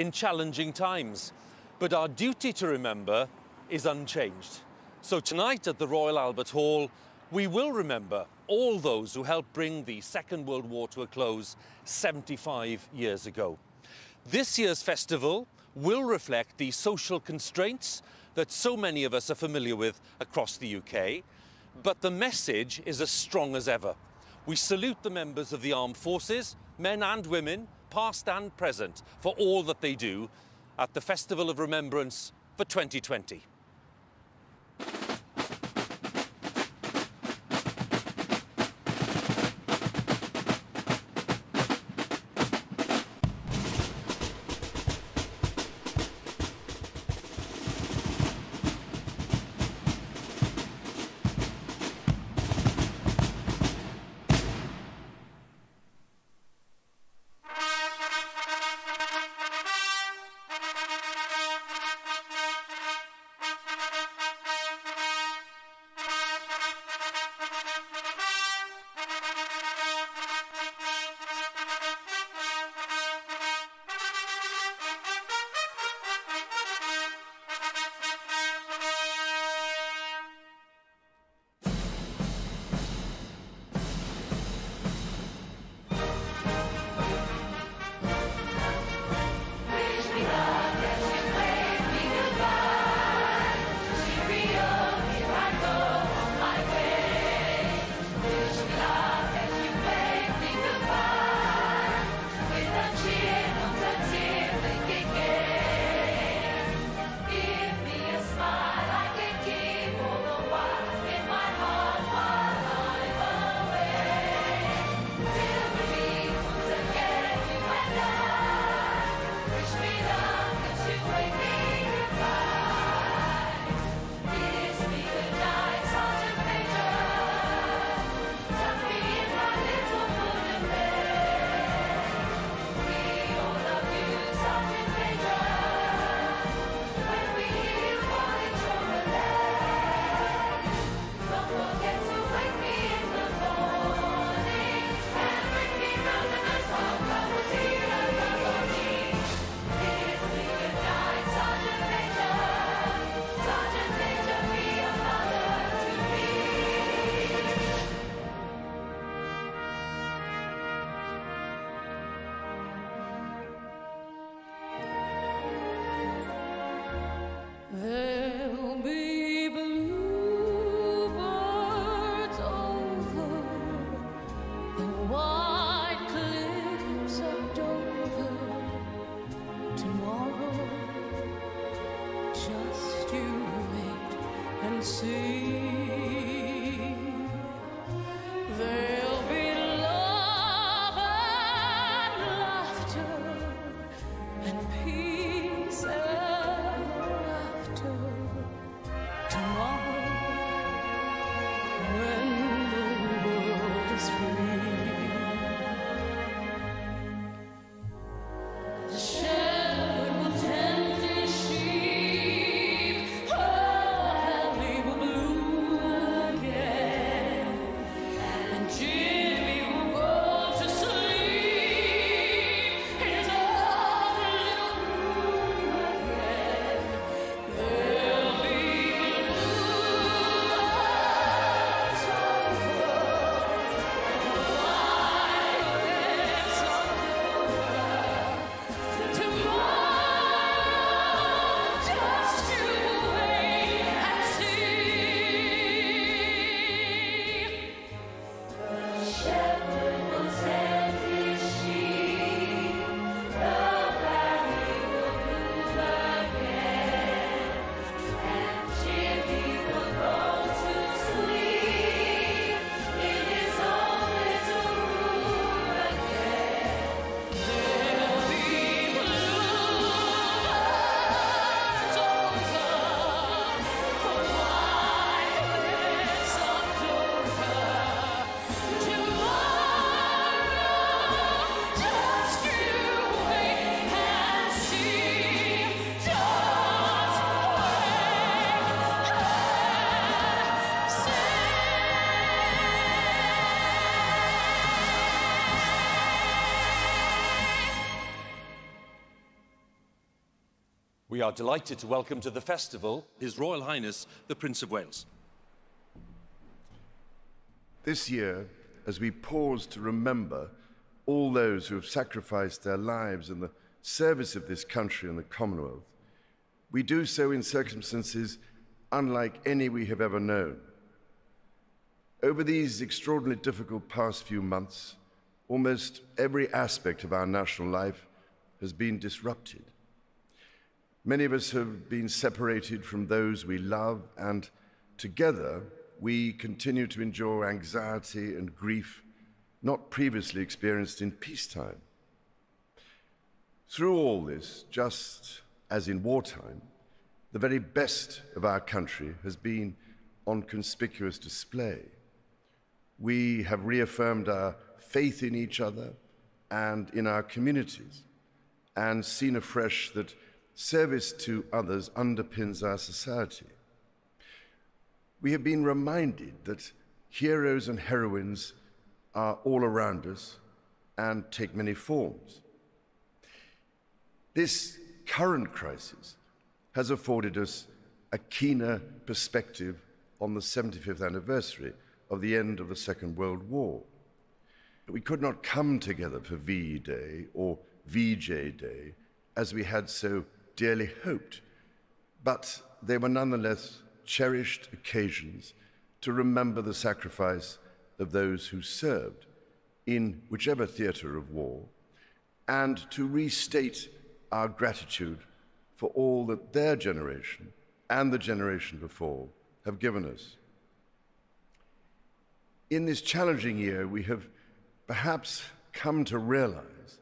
in challenging times. But our duty to remember is unchanged. So tonight at the Royal Albert Hall, we will remember all those who helped bring the Second World War to a close 75 years ago. This year's festival will reflect the social constraints that so many of us are familiar with across the UK, but the message is as strong as ever. We salute the members of the armed forces, men and women, past and present, for all that they do at the Festival of Remembrance for 2020. Are delighted to welcome to the festival His Royal Highness the Prince of Wales. This year, as we pause to remember all those who have sacrificed their lives in the service of this country and the Commonwealth, we do so in circumstances unlike any we have ever known. Over these extraordinarily difficult past few months, almost every aspect of our national life has been disrupted. Many of us have been separated from those we love, and together we continue to endure anxiety and grief not previously experienced in peacetime. Through all this, just as in wartime, the very best of our country has been on conspicuous display. We have reaffirmed our faith in each other and in our communities, and seen afresh that service to others underpins our society. We have been reminded that heroes and heroines are all around us and take many forms. This current crisis has afforded us a keener perspective on the 75th anniversary of the end of the Second World War. We could not come together for VE Day or VJ Day as we had so dearly hoped, but they were nonetheless cherished occasions to remember the sacrifice of those who served in whichever theatre of war and to restate our gratitude for all that their generation and the generation before have given us. In this challenging year, we have perhaps come to realize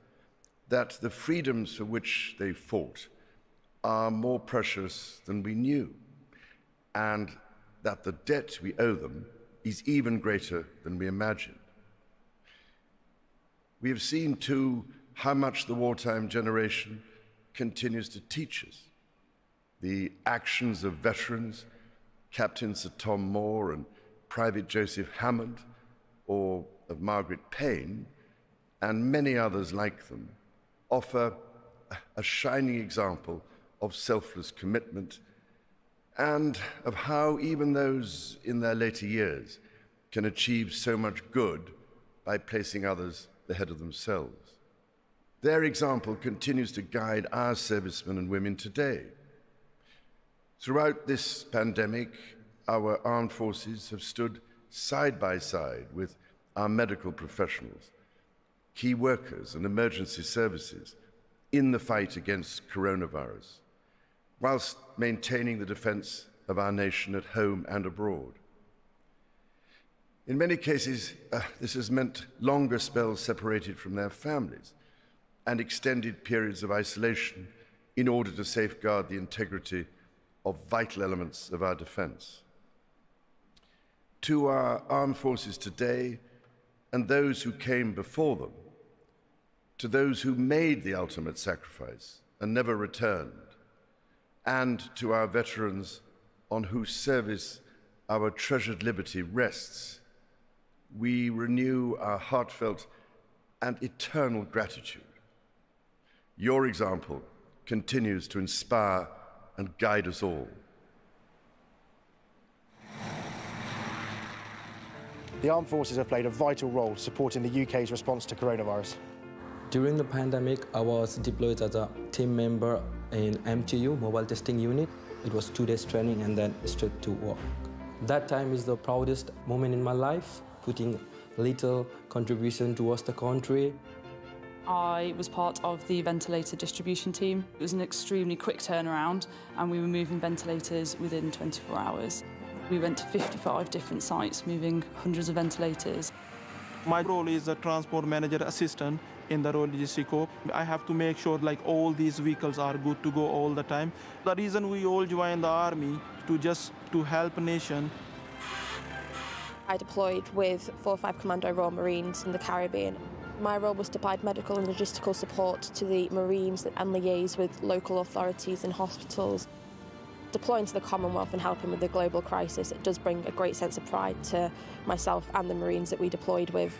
that the freedoms for which they fought are more precious than we knew, and that the debt we owe them is even greater than we imagined. We have seen, too, how much the wartime generation continues to teach us. The actions of veterans, Captain Sir Tom Moore and Private Joseph Hammond, or of Margaret Payne, and many others like them, offer a shining example of selfless commitment and of how even those in their later years can achieve so much good by placing others ahead of themselves. Their example continues to guide our servicemen and women today. Throughout this pandemic, our armed forces have stood side by side with our medical professionals, key workers, and emergency services in the fight against coronavirus whilst maintaining the defence of our nation at home and abroad. In many cases, uh, this has meant longer spells separated from their families and extended periods of isolation in order to safeguard the integrity of vital elements of our defence. To our armed forces today and those who came before them, to those who made the ultimate sacrifice and never returned, and to our veterans on whose service our treasured liberty rests, we renew our heartfelt and eternal gratitude. Your example continues to inspire and guide us all. The armed forces have played a vital role supporting the UK's response to coronavirus. During the pandemic, I was deployed as a team member in MTU, Mobile Testing Unit. It was two days training and then straight to work. That time is the proudest moment in my life, putting little contribution towards the country. I was part of the ventilator distribution team. It was an extremely quick turnaround and we were moving ventilators within 24 hours. We went to 55 different sites, moving hundreds of ventilators. My role is a transport manager assistant in the Royal Logistic Corps. I have to make sure like all these vehicles are good to go all the time. The reason we all joined the army to just to help nation. I deployed with four or five Commando Royal Marines in the Caribbean. My role was to provide medical and logistical support to the Marines and liaise with local authorities and hospitals. Deploying to the Commonwealth and helping with the global crisis, it does bring a great sense of pride to myself and the Marines that we deployed with.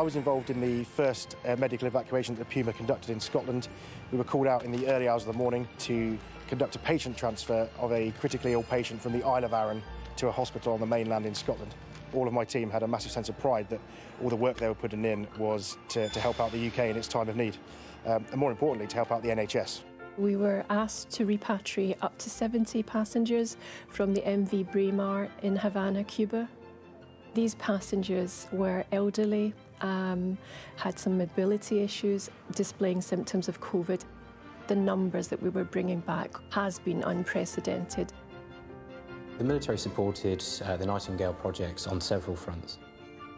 I was involved in the first uh, medical evacuation that the Puma conducted in Scotland. We were called out in the early hours of the morning to conduct a patient transfer of a critically ill patient from the Isle of Arran to a hospital on the mainland in Scotland. All of my team had a massive sense of pride that all the work they were putting in was to, to help out the UK in its time of need, um, and more importantly, to help out the NHS. We were asked to repatriate up to 70 passengers from the MV Braemar in Havana, Cuba. These passengers were elderly, um, had some mobility issues, displaying symptoms of COVID. The numbers that we were bringing back has been unprecedented. The military supported uh, the Nightingale projects on several fronts.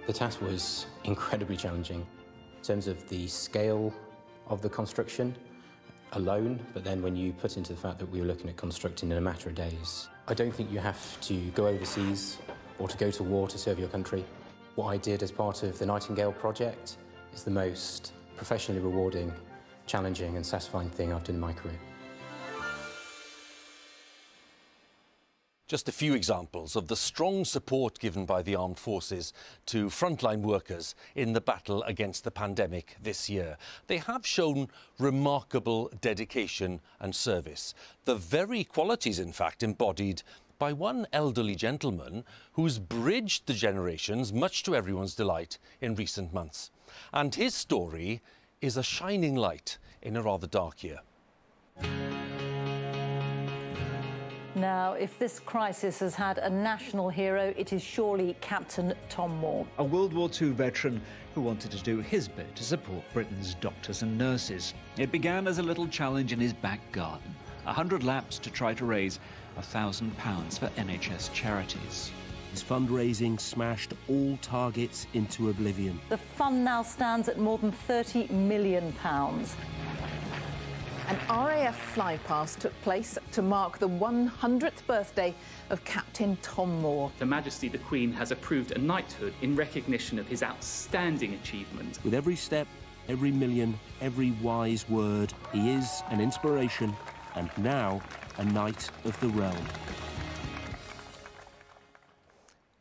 The task was incredibly challenging in terms of the scale of the construction alone, but then when you put into the fact that we were looking at constructing in a matter of days, I don't think you have to go overseas or to go to war to serve your country. What I did as part of the Nightingale project is the most professionally rewarding, challenging and satisfying thing I've done in my career. Just a few examples of the strong support given by the armed forces to frontline workers in the battle against the pandemic this year. They have shown remarkable dedication and service. The very qualities, in fact, embodied by one elderly gentleman who's bridged the generations, much to everyone's delight, in recent months. And his story is a shining light in a rather dark year. Now, if this crisis has had a national hero, it is surely Captain Tom Moore. A World War II veteran who wanted to do his bit to support Britain's doctors and nurses. It began as a little challenge in his back garden. A hundred laps to try to raise a thousand pounds for NHS charities. His fundraising smashed all targets into oblivion. The fund now stands at more than 30 million pounds. An RAF flypast took place to mark the 100th birthday of Captain Tom Moore. Her Majesty the Queen has approved a knighthood in recognition of his outstanding achievement. With every step, every million, every wise word, he is an inspiration and now a knight of the realm.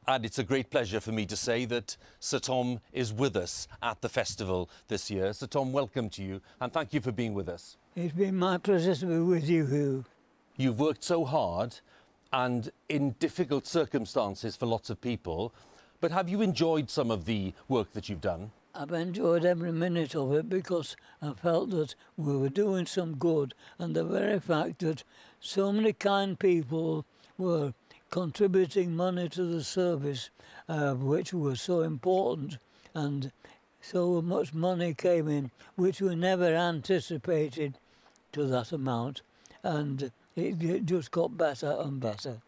And it's a great pleasure for me to say that Sir Tom is with us at the festival this year. Sir Tom, welcome to you and thank you for being with us. It's been my pleasure to be with you, Huw. You've worked so hard and in difficult circumstances for lots of people, but have you enjoyed some of the work that you've done? I've enjoyed every minute of it because I felt that we were doing some good, and the very fact that so many kind people were contributing money to the service, uh, which was so important, and so much money came in, which we never anticipated to that amount, and it, it just got better and better.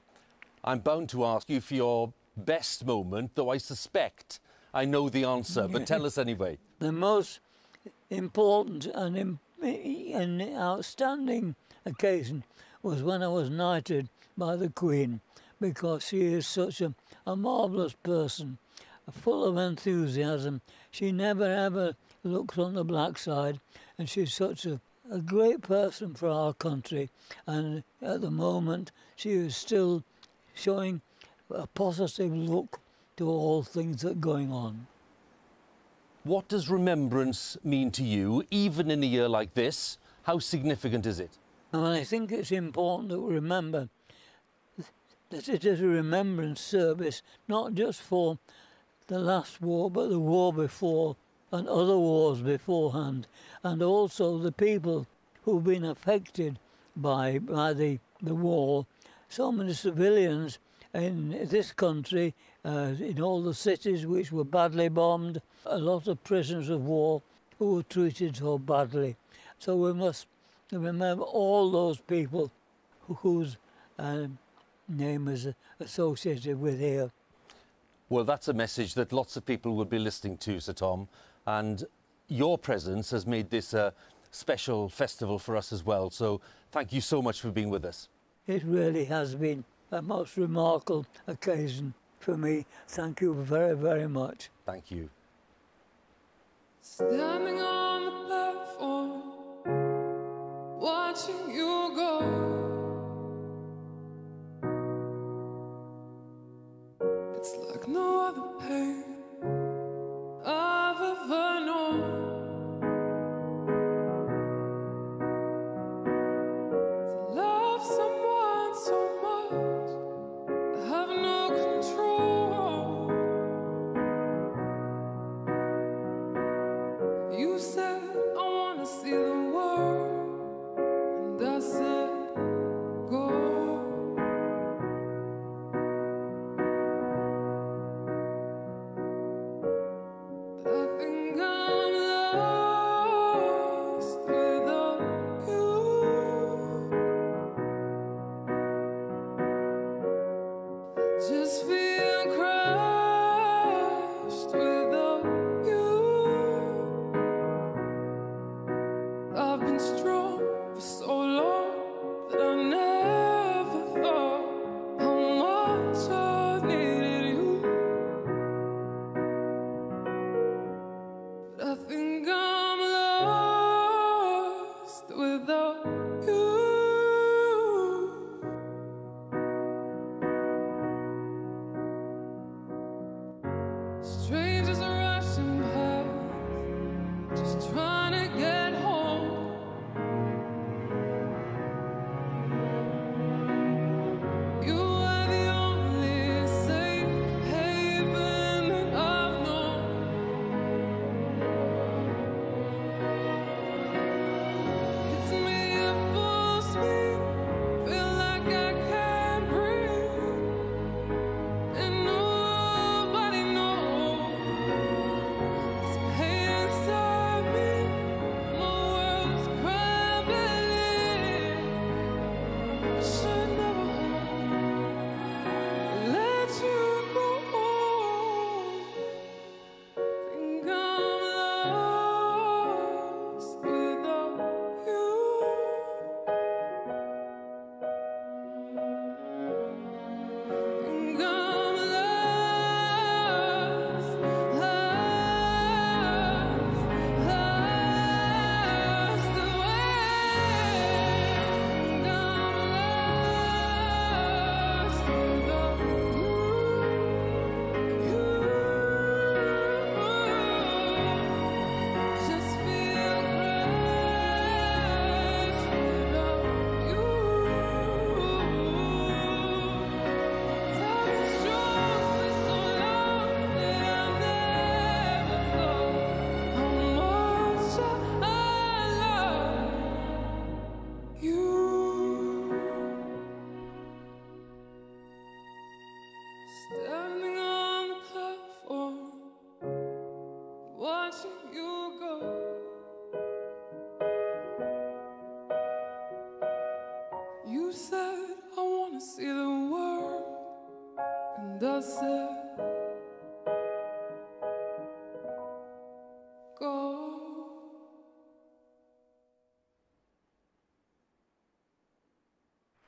I'm bound to ask you for your best moment, though I suspect I know the answer, but tell us anyway. The most important and, and outstanding occasion was when I was knighted by the Queen, because she is such a, a marvellous person, full of enthusiasm. She never ever looks on the black side, and she's such a, a great person for our country. And at the moment, she is still showing a positive look to all things that are going on. What does remembrance mean to you, even in a year like this? How significant is it? And I think it's important that we remember that it is a remembrance service, not just for the last war, but the war before and other wars beforehand, and also the people who've been affected by, by the, the war. So many civilians in this country, uh, in all the cities which were badly bombed, a lot of prisoners of war who were treated so badly. So we must remember all those people whose uh, name is associated with here. Well, that's a message that lots of people will be listening to, Sir Tom, and your presence has made this a special festival for us as well. So thank you so much for being with us. It really has been a most remarkable occasion for me. Thank you very, very much. Thank you. Standing on the platform, watching you go. It's like no other pain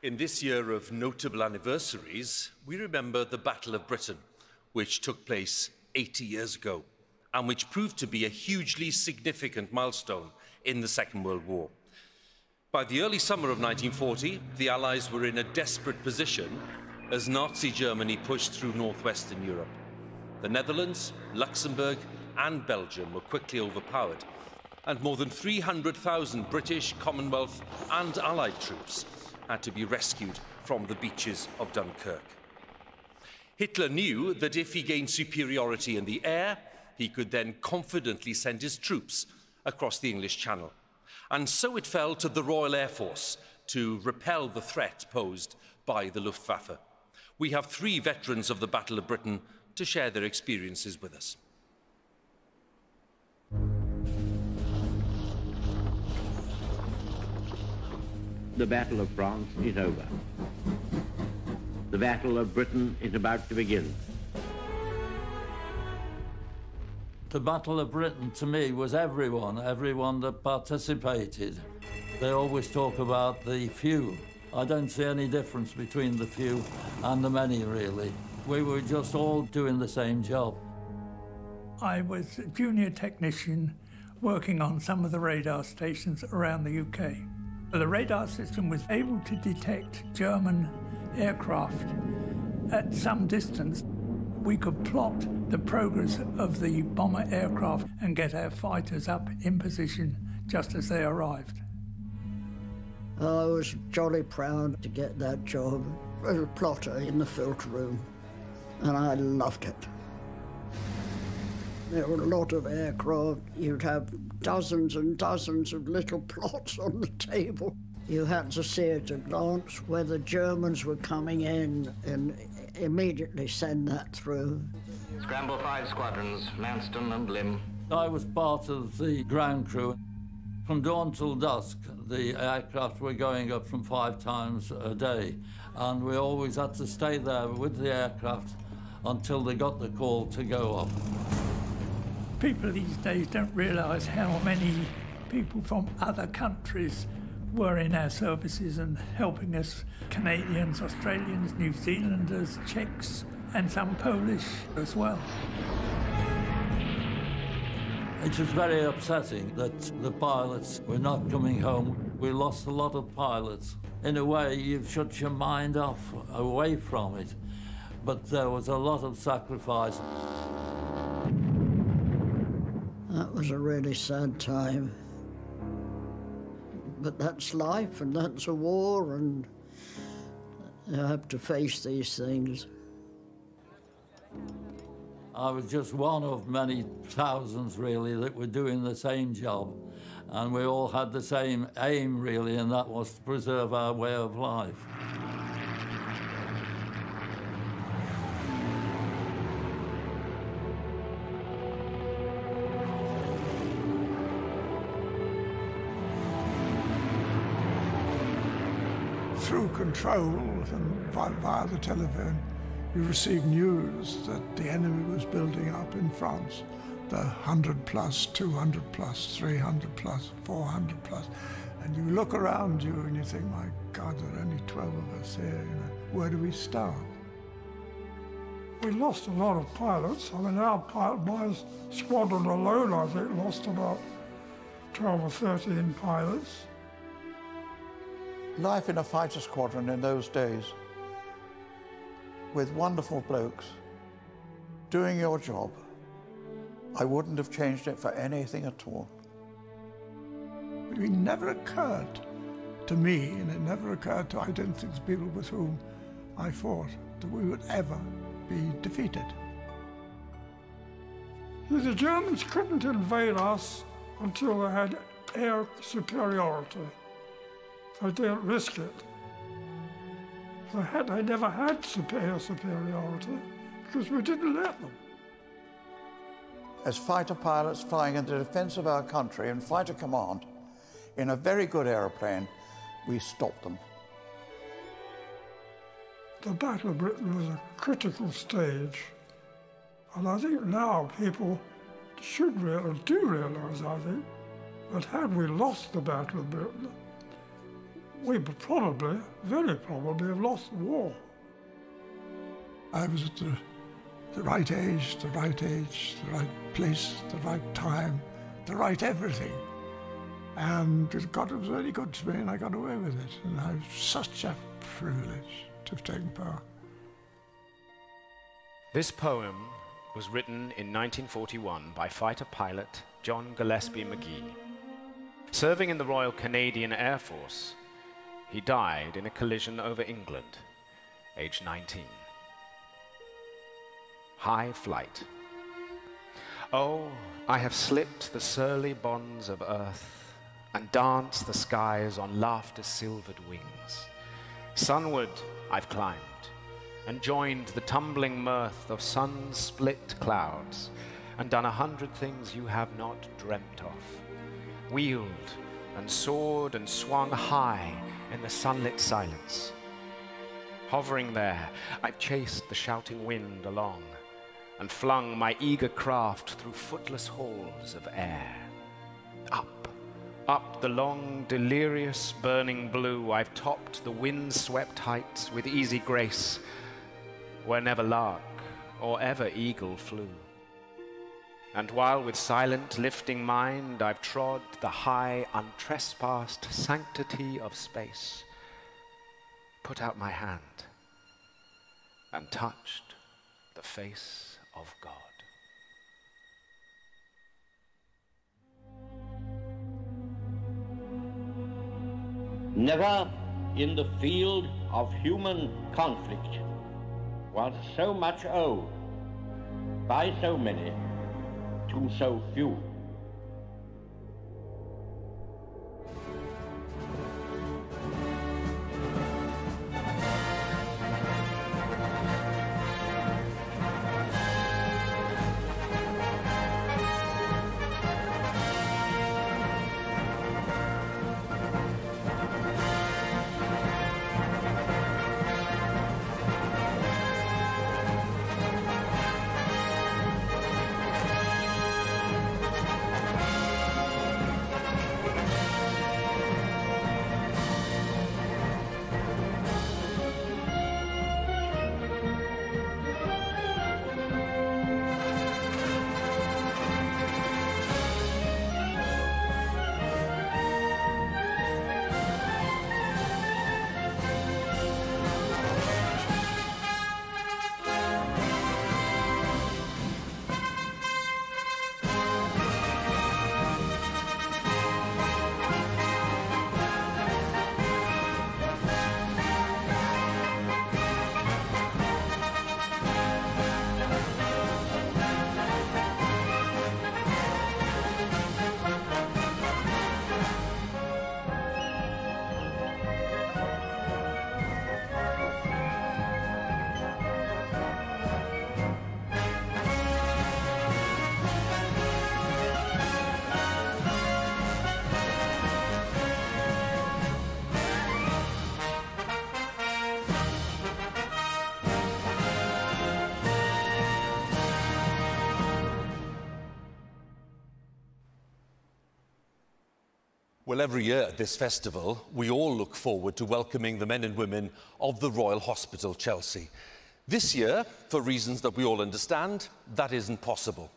In this year of notable anniversaries, we remember the Battle of Britain, which took place 80 years ago and which proved to be a hugely significant milestone in the Second World War. By the early summer of 1940, the Allies were in a desperate position as Nazi Germany pushed through northwestern Europe. The Netherlands, Luxembourg, and Belgium were quickly overpowered, and more than 300,000 British, Commonwealth, and Allied troops had to be rescued from the beaches of Dunkirk. Hitler knew that if he gained superiority in the air, he could then confidently send his troops across the English Channel. And so it fell to the Royal Air Force to repel the threat posed by the Luftwaffe. We have three veterans of the Battle of Britain to share their experiences with us. the Battle of France is over. The Battle of Britain is about to begin. The Battle of Britain, to me, was everyone, everyone that participated. They always talk about the few. I don't see any difference between the few and the many, really. We were just all doing the same job. I was a junior technician working on some of the radar stations around the UK. The radar system was able to detect German aircraft at some distance. We could plot the progress of the bomber aircraft and get our fighters up in position just as they arrived. I was jolly proud to get that job as a plotter in the filter room, and I loved it. There were a lot of aircraft. You'd have dozens and dozens of little plots on the table. You had to see at a glance where the Germans were coming in and immediately send that through. Scramble 5 squadrons, Manston and Lympne. I was part of the ground crew. From dawn till dusk, the aircraft were going up from five times a day, and we always had to stay there with the aircraft until they got the call to go up. People these days don't realise how many people from other countries were in our services and helping us Canadians, Australians, New Zealanders, Czechs, and some Polish as well. It was very upsetting that the pilots were not coming home. We lost a lot of pilots. In a way, you've shut your mind off away from it, but there was a lot of sacrifice. That was a really sad time. But that's life and that's a war, and you have to face these things. I was just one of many thousands, really, that were doing the same job. And we all had the same aim, really, and that was to preserve our way of life. And via the telephone, we received news that the enemy was building up in France. The 100 plus, 200 plus, 300 plus, 400 plus. And you look around you and you think, my God, there are only 12 of us here. You know, where do we start? We lost a lot of pilots. I mean, our pilot, my squadron alone, I think, lost about 12 or 13 pilots. Life in a fighter squadron in those days with wonderful blokes doing your job. I wouldn't have changed it for anything at all. It never occurred to me, and it never occurred to, I don't think, the people with whom I fought, that we would ever be defeated. The Germans couldn't invade us until they had air superiority. They didn't risk it. They, had, they never had air superiority because we didn't let them. As fighter pilots flying in the defense of our country in fighter command, in a very good aeroplane, we stopped them. The Battle of Britain was a critical stage, and I think now people should realize, do realize, I think, that had we lost the Battle of Britain, we probably, very probably, have lost the war. I was at the, the right age, the right age, the right place, the right time, the right everything. And it was very good to me, and I got away with it. And I was such a privilege to have taken part. This poem was written in 1941 by fighter pilot John Gillespie Magee. Serving in the Royal Canadian Air Force, he died in a collision over England, age 19. High flight. Oh, I have slipped the surly bonds of earth and danced the skies on laughter's silvered wings. Sunward I've climbed and joined the tumbling mirth of sun-split clouds and done a hundred things you have not dreamt of. Wheeled and soared and swung high in the sunlit silence. Hovering there, I've chased the shouting wind along and flung my eager craft through footless halls of air. Up, up the long, delirious, burning blue, I've topped the wind-swept heights with easy grace, where never lark or ever eagle flew. And while with silent, lifting mind I've trod the high, untrespassed sanctity of space, put out my hand and touched the face of God. Never in the field of human conflict was so much owed by so many to so few. Well, every year at this festival, we all look forward to welcoming the men and women of the Royal Hospital Chelsea. This year, for reasons that we all understand, that isn't possible.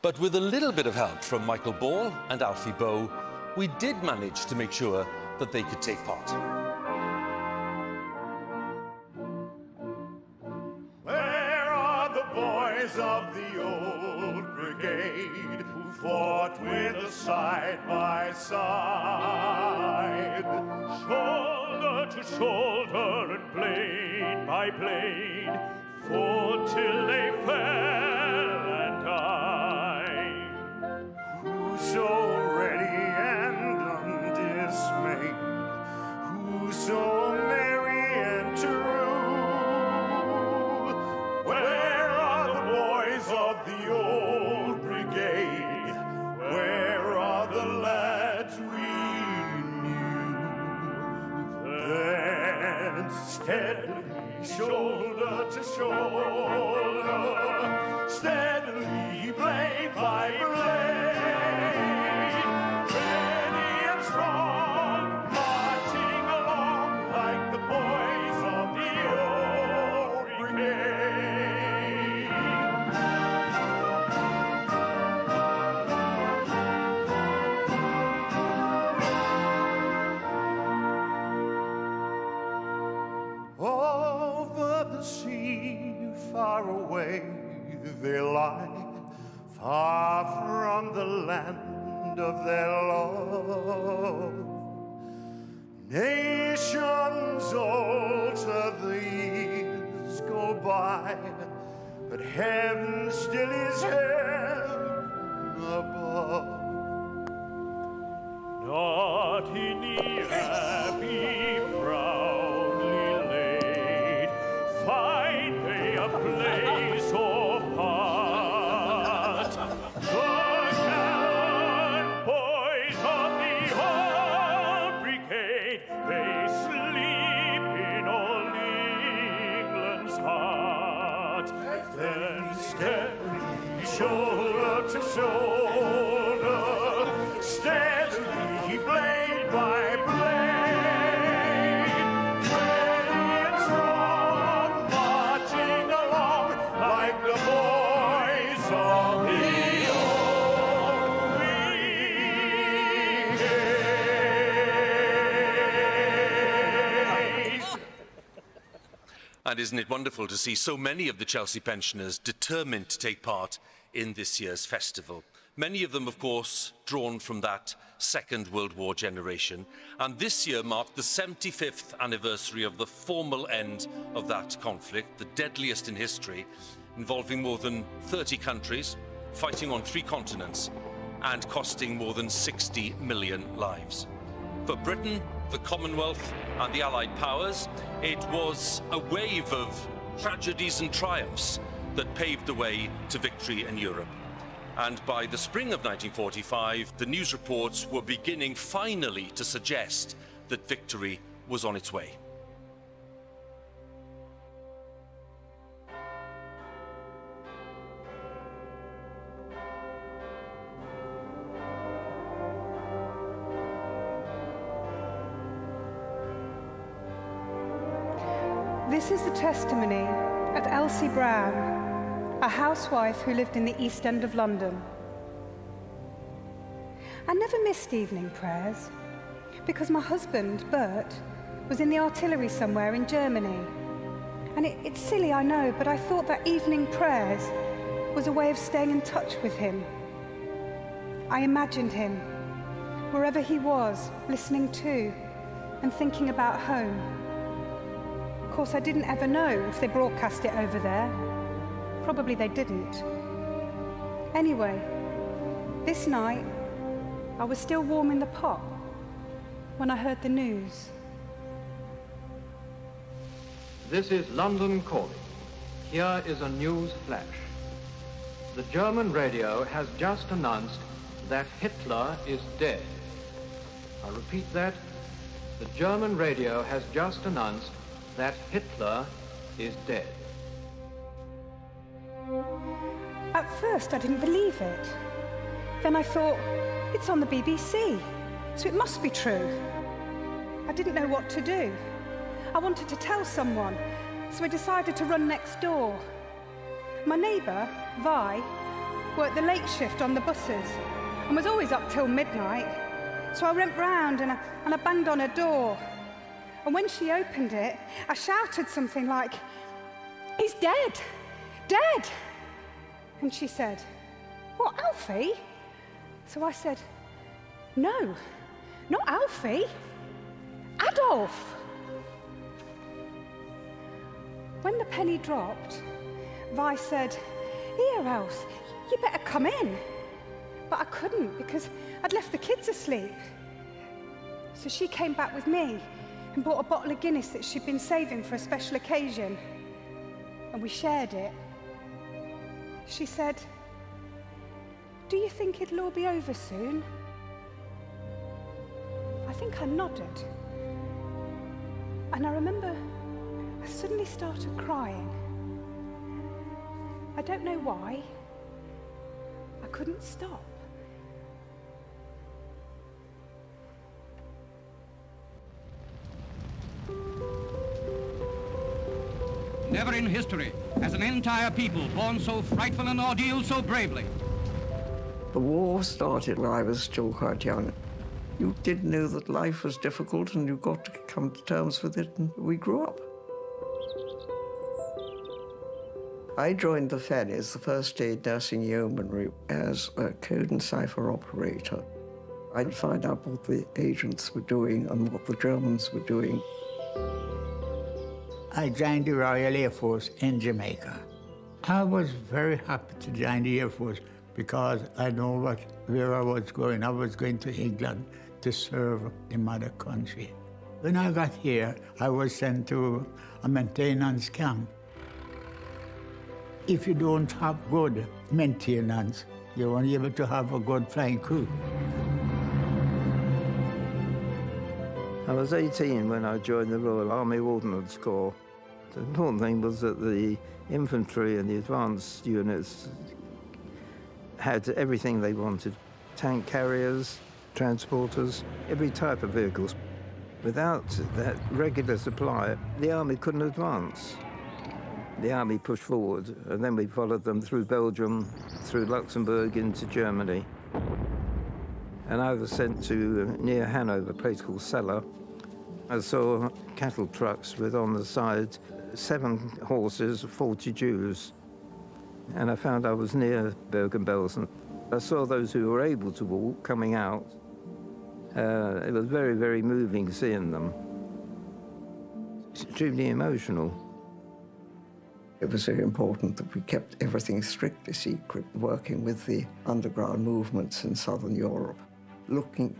But with a little bit of help from Michael Ball and Alfie Boe, we did manage to make sure that they could take part. Where are the boys of the fought with us side by side? Shoulder to shoulder and blade by blade, fought till they fell and died. Who so ready and undismayed? Who so Steadily, shoulder to shoulder, far from the land of their love. Nations alter, the years go by, but heaven still is heaven above. Not in the And isn't it wonderful to see so many of the Chelsea pensioners determined to take part in this year's festival? Many of them, of course, drawn from that Second World War generation. And this year marked the 75th anniversary of the formal end of that conflict, the deadliest in history, involving more than 30 countries, fighting on three continents, and costing more than 60 million lives. For Britain, the Commonwealth, and the Allied powers, it was a wave of tragedies and triumphs that paved the way to victory in Europe. And by the spring of 1945, the news reports were beginning finally to suggest that victory was on its way. Testimony of Elsie Brown, a housewife who lived in the East End of London. I never missed evening prayers because my husband, Bert, was in the artillery somewhere in Germany. And it, it's silly, I know, but I thought that evening prayers was a way of staying in touch with him. I imagined him, wherever he was, listening to and thinking about home. Course, I didn't ever know if they broadcast it over there. Probably they didn't. Anyway, this night, I was still warm in the pot when I heard the news. This is London calling. Here is a news flash. The German radio has just announced that Hitler is dead. I repeat that. The German radio has just announced that Hitler is dead. At first, I didn't believe it. Then I thought, it's on the BBC. So it must be true. I didn't know what to do. I wanted to tell someone, so I decided to run next door. My neighbour, Vi, worked the late shift on the buses and was always up till midnight. So I went round and I, and I banged on her door. And when she opened it, I shouted something like, He's dead! Dead! And she said, What, Alfie? So I said, No, not Alfie, Adolf. When the penny dropped, Vi said, Here, Else, you better come in. But I couldn't because I'd left the kids asleep. So she came back with me and bought a bottle of Guinness that she'd been saving for a special occasion. And we shared it. She said, Do you think it'll all be over soon? I think I nodded. And I remember I suddenly started crying. I don't know why. I couldn't stop. Never in history has an entire people borne so frightful an ordeal so bravely. The war started when I was still quite young. You did know that life was difficult and you got to come to terms with it, and we grew up. I joined the FANYs, the First Aid Nursing Yeomanry, as a code and cipher operator. I'd find out what the agents were doing and what the Germans were doing. I joined the Royal Air Force in Jamaica. I was very happy to join the Air Force because I know what, where I was going. I was going to England to serve the mother country. When I got here, I was sent to a maintenance camp. If you don't have good maintenance, you won't be able to have a good flying crew. I was 18 when I joined the Royal Army Ordnance Corps. The important thing was that the infantry and the advanced units had everything they wanted. Tank carriers, transporters, every type of vehicles. Without that regular supply, the army couldn't advance. The army pushed forward, and then we followed them through Belgium, through Luxembourg into Germany. And I was sent to near Hanover, a place called Celle. I saw cattle trucks with on the side seven horses, 40 Jews. And I found I was near Bergen-Belsen. I saw those who were able to walk coming out. Uh, it was very, very moving seeing them. Extremely emotional. It was very important that we kept everything strictly secret, working with the underground movements in southern Europe, looking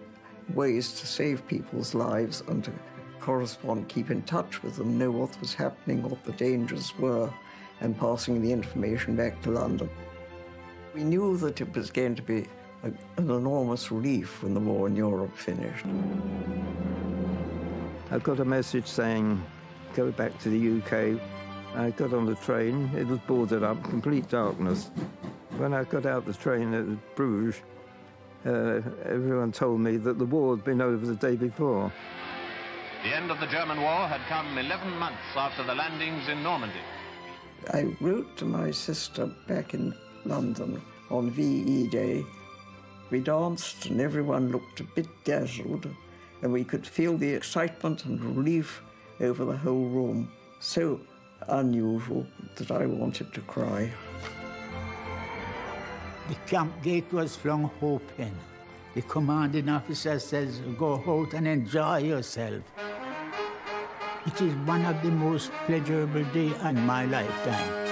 ways to save people's lives and to correspond, keep in touch with them, know what was happening, what the dangers were, and passing the information back to London. We knew that it was going to be a, an enormous relief when the war in Europe finished. I got a message saying, go back to the UK. I got on the train, it was boarded up, complete darkness. When I got out the train at Bruges, uh, everyone told me that the war had been over the day before. The end of the German war had come 11 months after the landings in Normandy. I wrote to my sister back in London on VE Day. We danced and everyone looked a bit dazzled, and we could feel the excitement and relief over the whole room. So unusual that I wanted to cry. The camp gate was flung open. The commanding officer says, go out and enjoy yourself. It is one of the most pleasurable days in my lifetime.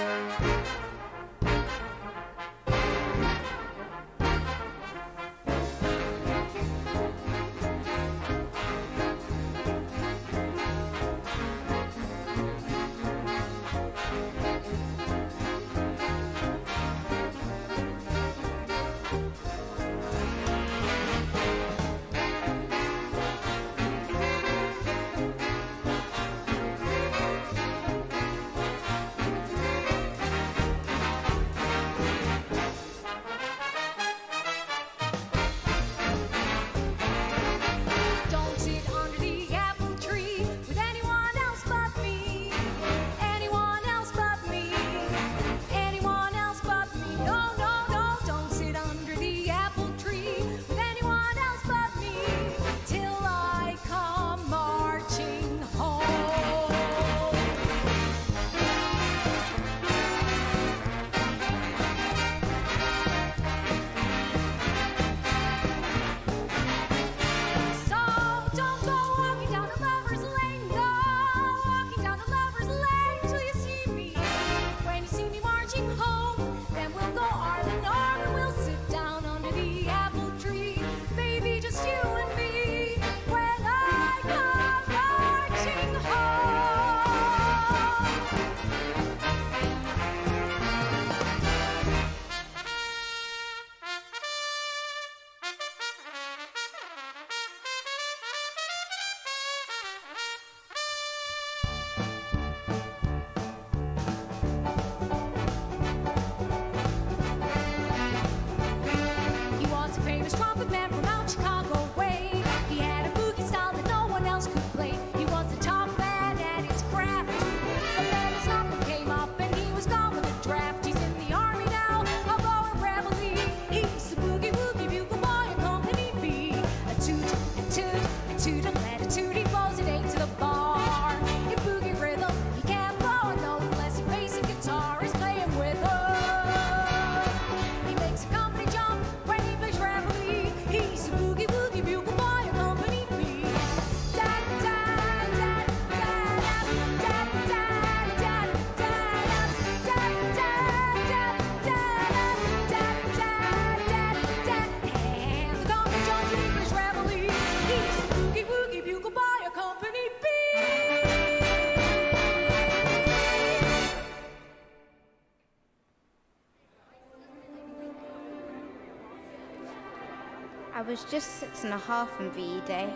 Was just six and a half on VE Day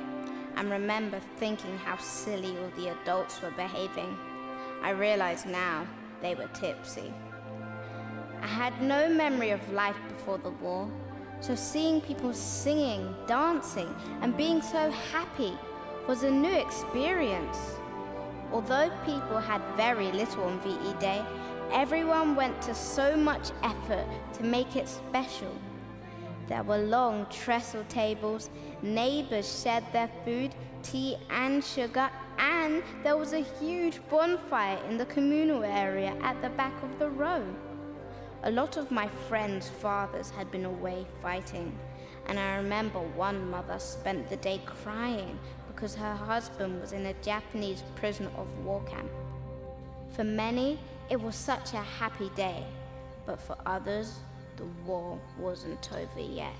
and remember thinking how silly all the adults were behaving. I realize now they were tipsy. I had no memory of life before the war, so seeing people singing, dancing, and being so happy was a new experience. Although people had very little on VE Day, everyone went to so much effort to make it special. There were long trestle tables, neighbors shared their food, tea, and sugar, and there was a huge bonfire in the communal area at the back of the row. A lot of my friends' fathers had been away fighting, and I remember one mother spent the day crying because her husband was in a Japanese prison of war camp. For many, it was such a happy day, but for others, the war wasn't over yet.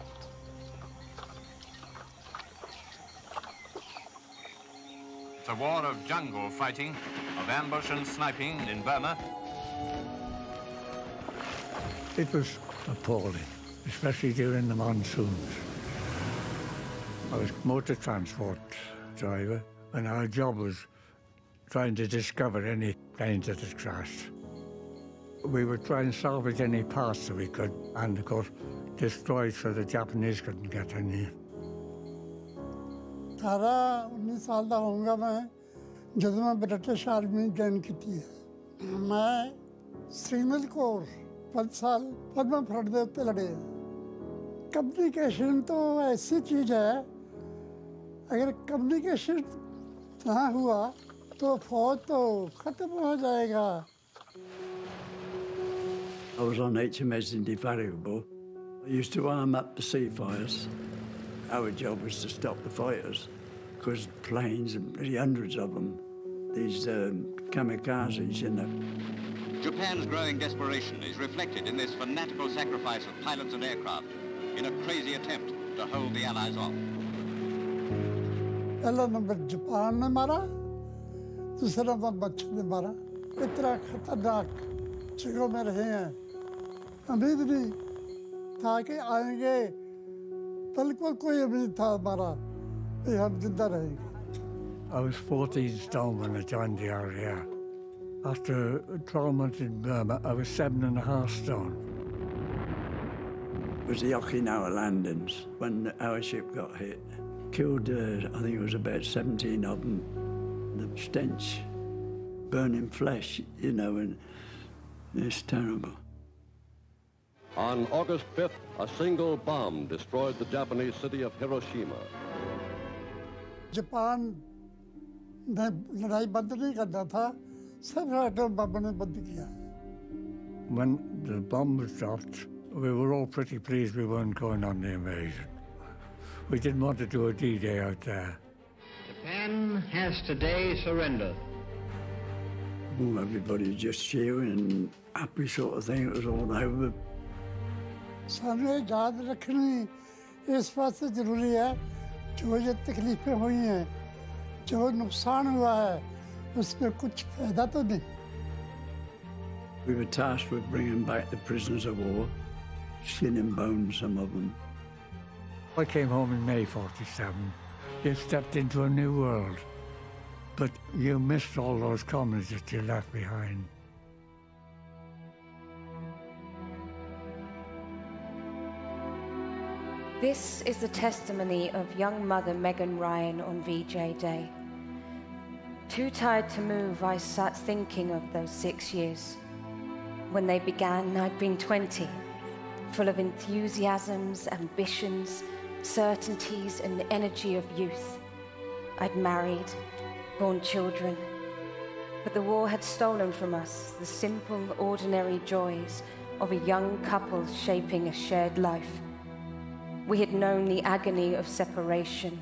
It's a war of jungle fighting, of ambush and sniping in Burma. It was appalling, especially during the monsoons. I was motor transport driver, and our job was trying to discover any planes that had crashed. we would try and salvage any parts that we could, and of course, destroy so the Japanese couldn't get any. अठारह उन्नीस साल का होंगे मैं जब मैं British army join की थी। मैं सिग्नल कोर्स पाँच साल पद्म फ्रंट पे लड़े। कम्युनिकेशन तो ऐसी चीज़ है अगर कम्युनिकेशन ना हुआ तो फौज तो ख़त्म हो जाएगा। I was on HMS Indefatigable. I used to, arm up the Seafires, our job was to stop the fighters because planes, really hundreds of them, these um, kamikazes, you know. Japan's growing desperation is reflected in this fanatical sacrifice of pilots and aircraft in a crazy attempt to hold the Allies off. ಎಲ್ಲ ನಮ್ಮ Japan में मारा दूसरा number बच्चों ने मारा इतना खतरनाक जगह में उम्मीद नहीं था कि आएंगे बिल्कुल कोई उम्मीद था हमारा कि हम जिंदा रहेंगे I was 14 stone when I joined the RAF. After 12 months in Burma, I was seven and a half stone. It was the Okinawa landings when our ship got hit. Killed, uh, I think it was about 17 of them. The stench, burning flesh, you know, and it's terrible. On August 5th, a single bomb destroyed the Japanese city of Hiroshima. Japan ने लड़ाई बंद नहीं करना था सिर्फ atom bomb ने बंद किया When the bomb was dropped, we were all pretty pleased we weren't going on the invasion. We didn't want to do a D-Day out there. Japan has today surrendered. Oh, everybody just cheering and happy sort of thing. It was all over. ਸਾਨੂੰ ਇਹ ਯਾਦ ਰੱਖਣੀ ਇਸ ਵਾਸਤੇ ਜ਼ਰੂਰੀ ਹੈ ਜੋ ये तकलीफें हुई हैं जो नुकसान हुआ है उसमें कुछ फायदा तो नहीं We were tasked with bringing back the prisoners of war, skin and bone, some of them. I came home in May 47. You stepped into a new world. But you missed all those comrades that you left behind. This is the testimony of young mother Megan Ryan on VJ Day. Too tired to move, I sat thinking of those six years. When they began, I'd been 20, full of enthusiasms, ambitions, certainties, and the energy of youth. I'd married, born children, but the war had stolen from us the simple, ordinary joys of a young couple shaping a shared life. We had known the agony of separation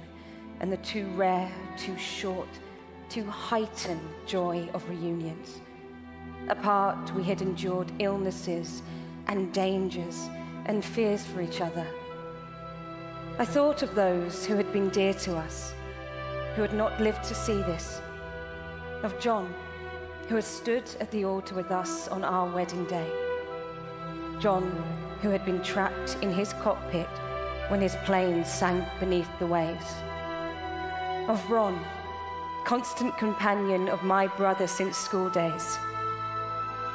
and the too rare, too short, too heightened joy of reunions. Apart, we had endured illnesses and dangers and fears for each other. I thought of those who had been dear to us, who had not lived to see this. Of John, who had stood at the altar with us on our wedding day. John, who had been trapped in his cockpit when his plane sank beneath the waves. Of Ron, constant companion of my brother since school days,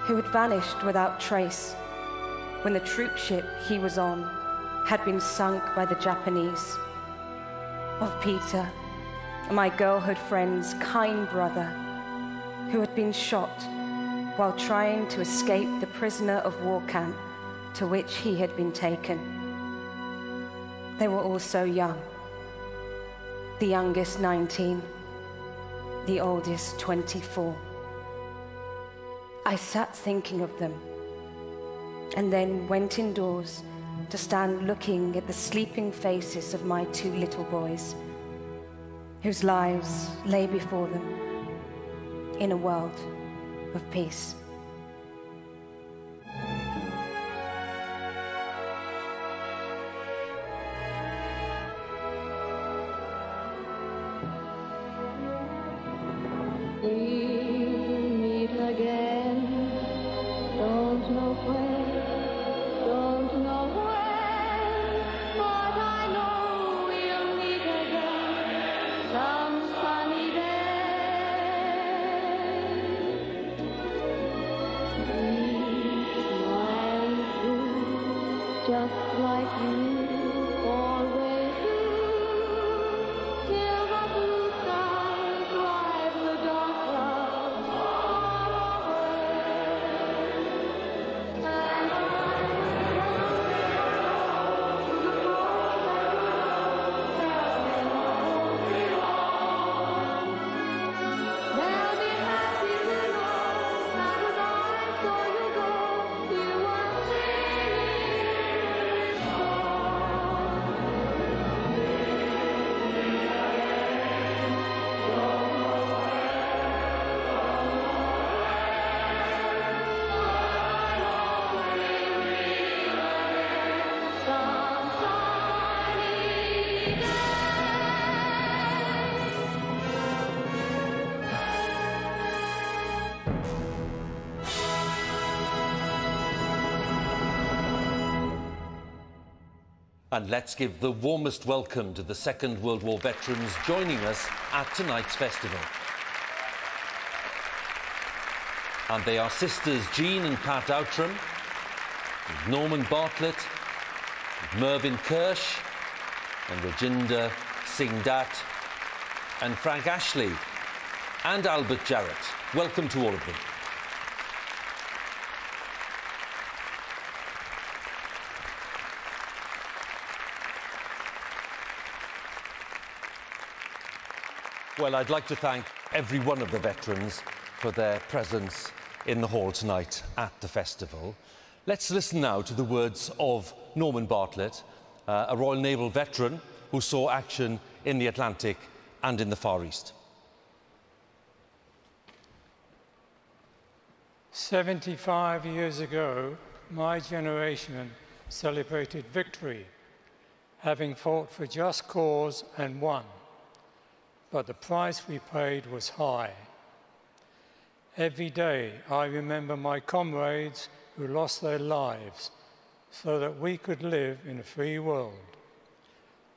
who had vanished without trace when the troop ship he was on had been sunk by the Japanese. Of Peter, my girlhood friend's kind brother, who had been shot while trying to escape the prisoner of war camp to which he had been taken. They were all so young. The youngest 19, the oldest 24. I sat thinking of them and then went indoors to stand looking at the sleeping faces of my two little boys, whose lives lay before them in a world of peace. And let's give the warmest welcome to the Second World War veterans joining us at tonight's festival. And they are sisters Jean and Pat Outram, Norman Bartlett, Mervyn Kersh, and Rajinder Singh Dhatt, and Frank Ashley, and Albert Jarrett. Welcome to all of them. Well, I'd like to thank every one of the veterans for their presence in the hall tonight at the festival. Let's listen now to the words of Norman Bartlett, uh, a Royal Naval veteran who saw action in the Atlantic and in the Far East. 75 years ago, my generation celebrated victory, having fought for just cause and won but the price we paid was high. Every day I remember my comrades who lost their lives so that we could live in a free world.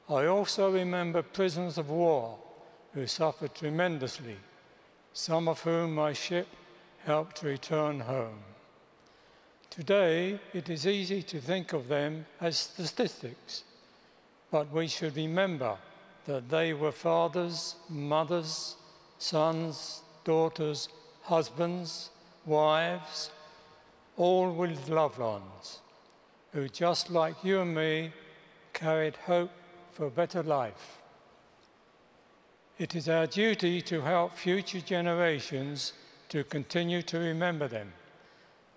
I also remember prisoners of war who suffered tremendously, some of whom my ship helped to return home. Today, it is easy to think of them as statistics, but we should remember that they were fathers, mothers, sons, daughters, husbands, wives, all with loved ones, who, just like you and me, carried hope for a better life. It is our duty to help future generations to continue to remember them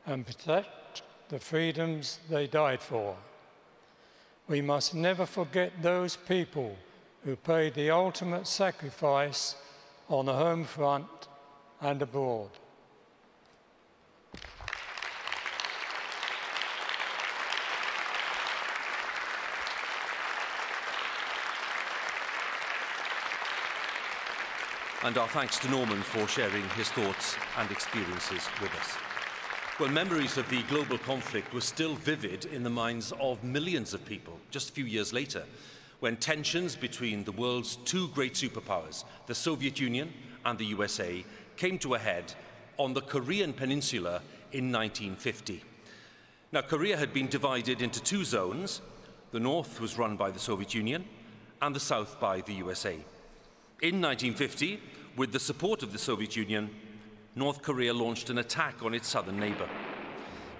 and protect the freedoms they died for. We must never forget those people who paid the ultimate sacrifice on the home front and abroad. And our thanks to Norman for sharing his thoughts and experiences with us. Well, memories of the global conflict were still vivid in the minds of millions of people just a few years later, when tensions between the world's two great superpowers, the Soviet Union and the USA, came to a head on the Korean Peninsula in 1950. Now, Korea had been divided into two zones. The north was run by the Soviet Union, and the south by the USA. In 1950, with the support of the Soviet Union, North Korea launched an attack on its southern neighbor.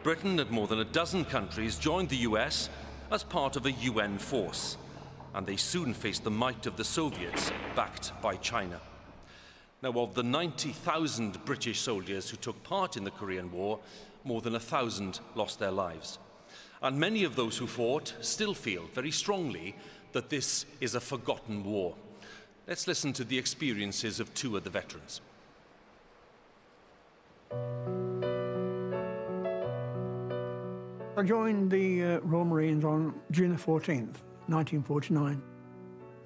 Britain and more than a dozen countries joined the US as part of a UN force, and they soon faced the might of the Soviets, backed by China. Now, of the 90,000 British soldiers who took part in the Korean War, more than a thousand lost their lives. And many of those who fought still feel very strongly that this is a forgotten war. Let's listen to the experiences of two of the veterans. I joined the uh, Royal Marines on June the 14th, 1949.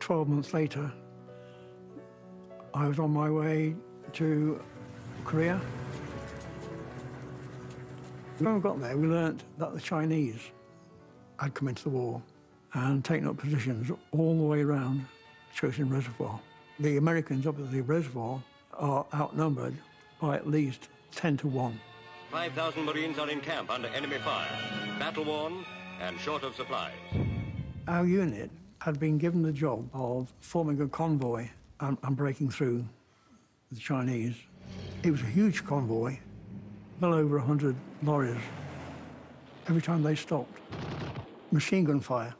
Twelve months later, I was on my way to Korea. When we got there, we learnt that the Chinese had come into the war and taken up positions all the way around Chosin Reservoir. The Americans up at the reservoir are outnumbered by at least 10 to 1. 5,000 Marines are in camp under enemy fire, battle worn and short of supplies. Our unit had been given the job of forming a convoy and, and breaking through the Chinese. It was a huge convoy, well over 100 lorries. Every time they stopped, machine gun fire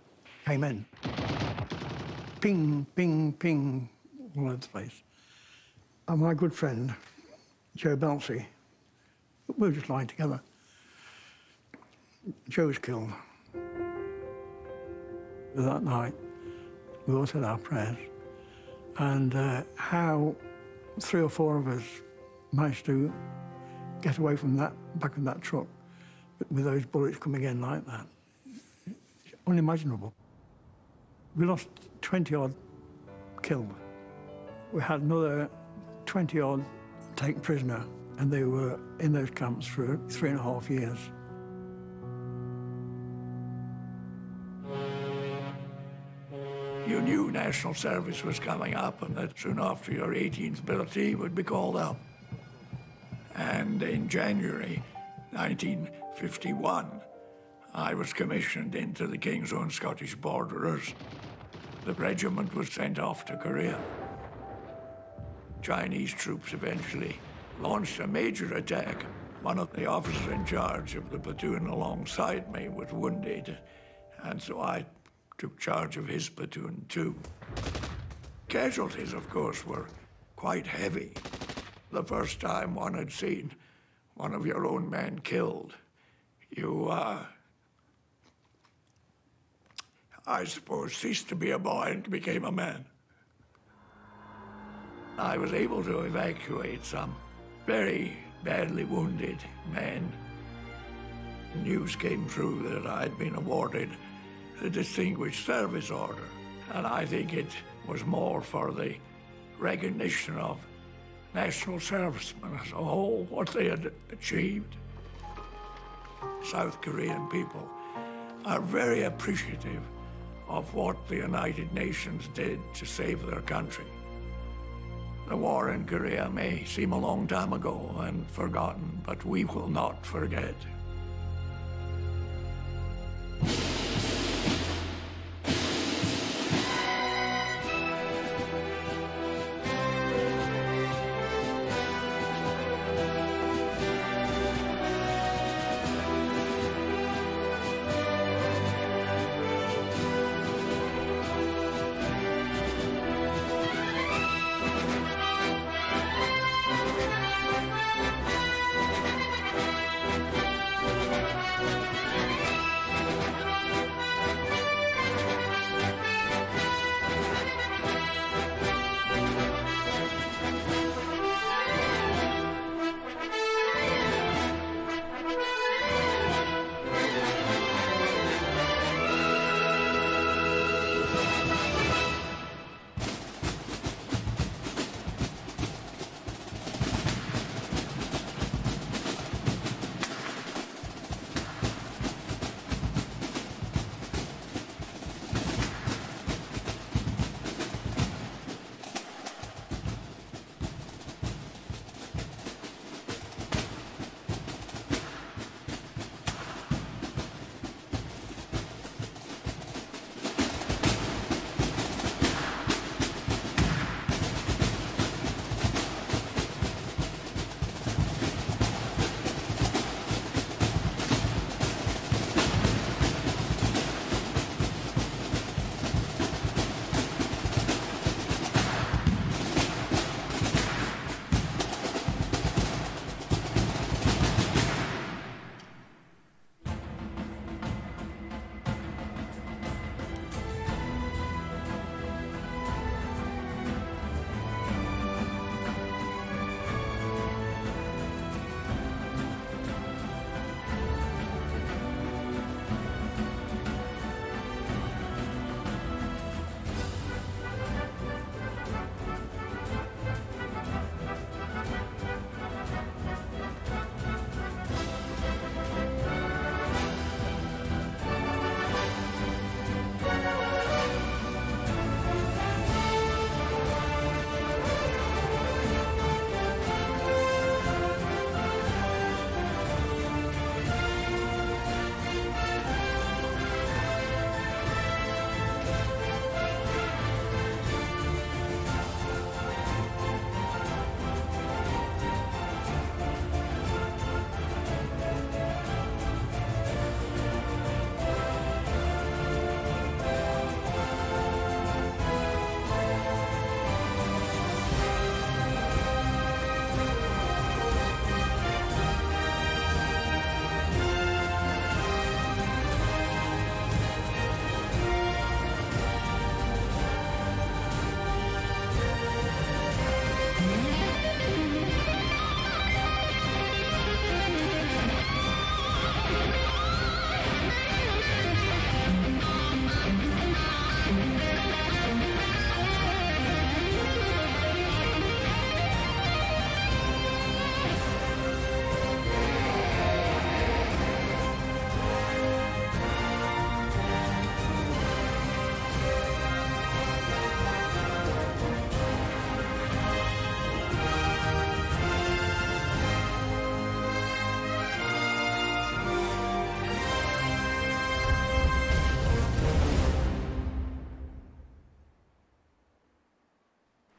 came in. Ping, ping, ping, all over the place. And my good friend, Joe Belsey, we were just lying together. Joe was killed. That night, we all said our prayers. And uh, how three or four of us managed to get away from that, back of that truck, with those bullets coming in like that. It's unimaginable. We lost 20 odd killed. We had another 20 odd taken prisoner, and they were in those camps for three and a half years. You knew national service was coming up and that soon after your 18th birthday you would be called up. And in January 1951, I was commissioned into the King's Own Scottish Borderers. The regiment was sent off to Korea. Chinese troops eventually launched a major attack. One of the officers in charge of the platoon alongside me was wounded, and so I took charge of his platoon too. Casualties, of course, were quite heavy. The first time one had seen one of your own men killed, you, uh, I suppose, ceased to be a boy and became a man. I was able to evacuate some very badly wounded men. News came through that I'd been awarded the Distinguished Service Order, and I think it was more for the recognition of national servicemen as a whole, what they had achieved. South Korean people are very appreciative of what the United Nations did to save their country. The war in Korea may seem a long time ago and forgotten, but we will not forget.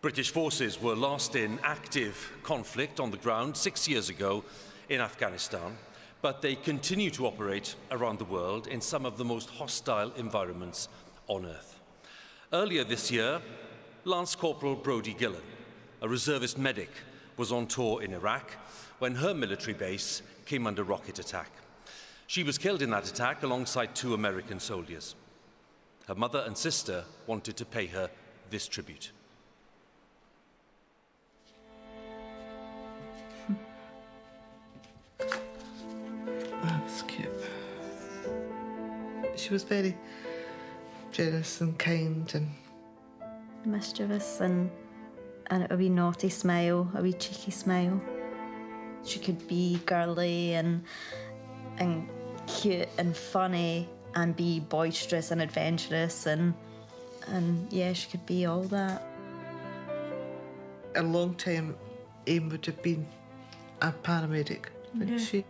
British forces were lost in active conflict on the ground six years ago in Afghanistan, but they continue to operate around the world in some of the most hostile environments on Earth. Earlier this year, Lance Corporal Brodie Gillon, a reservist medic, was on tour in Iraq when her military base came under rocket attack. She was killed in that attack alongside two American soldiers. Her mother and sister wanted to pay her this tribute. Oh, that's cute. She was very generous and kind and mischievous and and a wee naughty smile, a wee cheeky smile. She could be girly and and cute and funny and be boisterous and adventurous and and yeah, she could be all that. a long time aim would have been a paramedic. And Yeah. she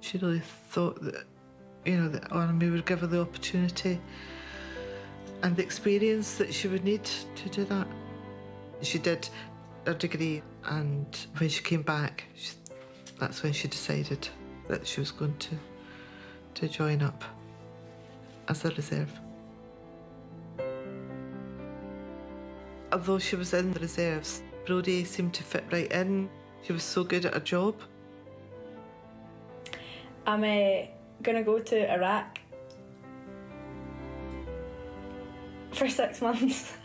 she really thought that you know that army would give her the opportunity and the experience that she would need to do that. She did her degree and when she came back she, that's when she decided that she was going to to join up as a reserve. Although she was in the reserves, Brodie seemed to fit right in. She was so good at her job. I'm uh, gonna go to Iraq for six months.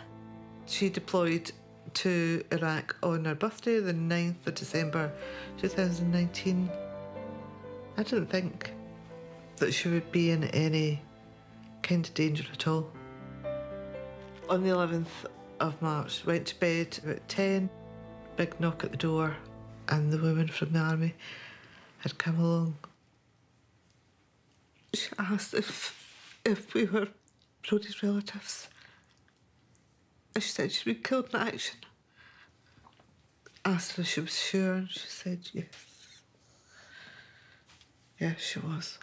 She deployed to Iraq on her birthday, the 9th of December 2019. I didn't think that she would be in any kind of danger at all. On the 11th of March, went to bed about 10, big knock at the door, and the woman from the army had come along. She asked if, if we were Brodie's relatives. And she said she'd been killed in action. Asked her if she was sure, and she said yes. Yes, she was.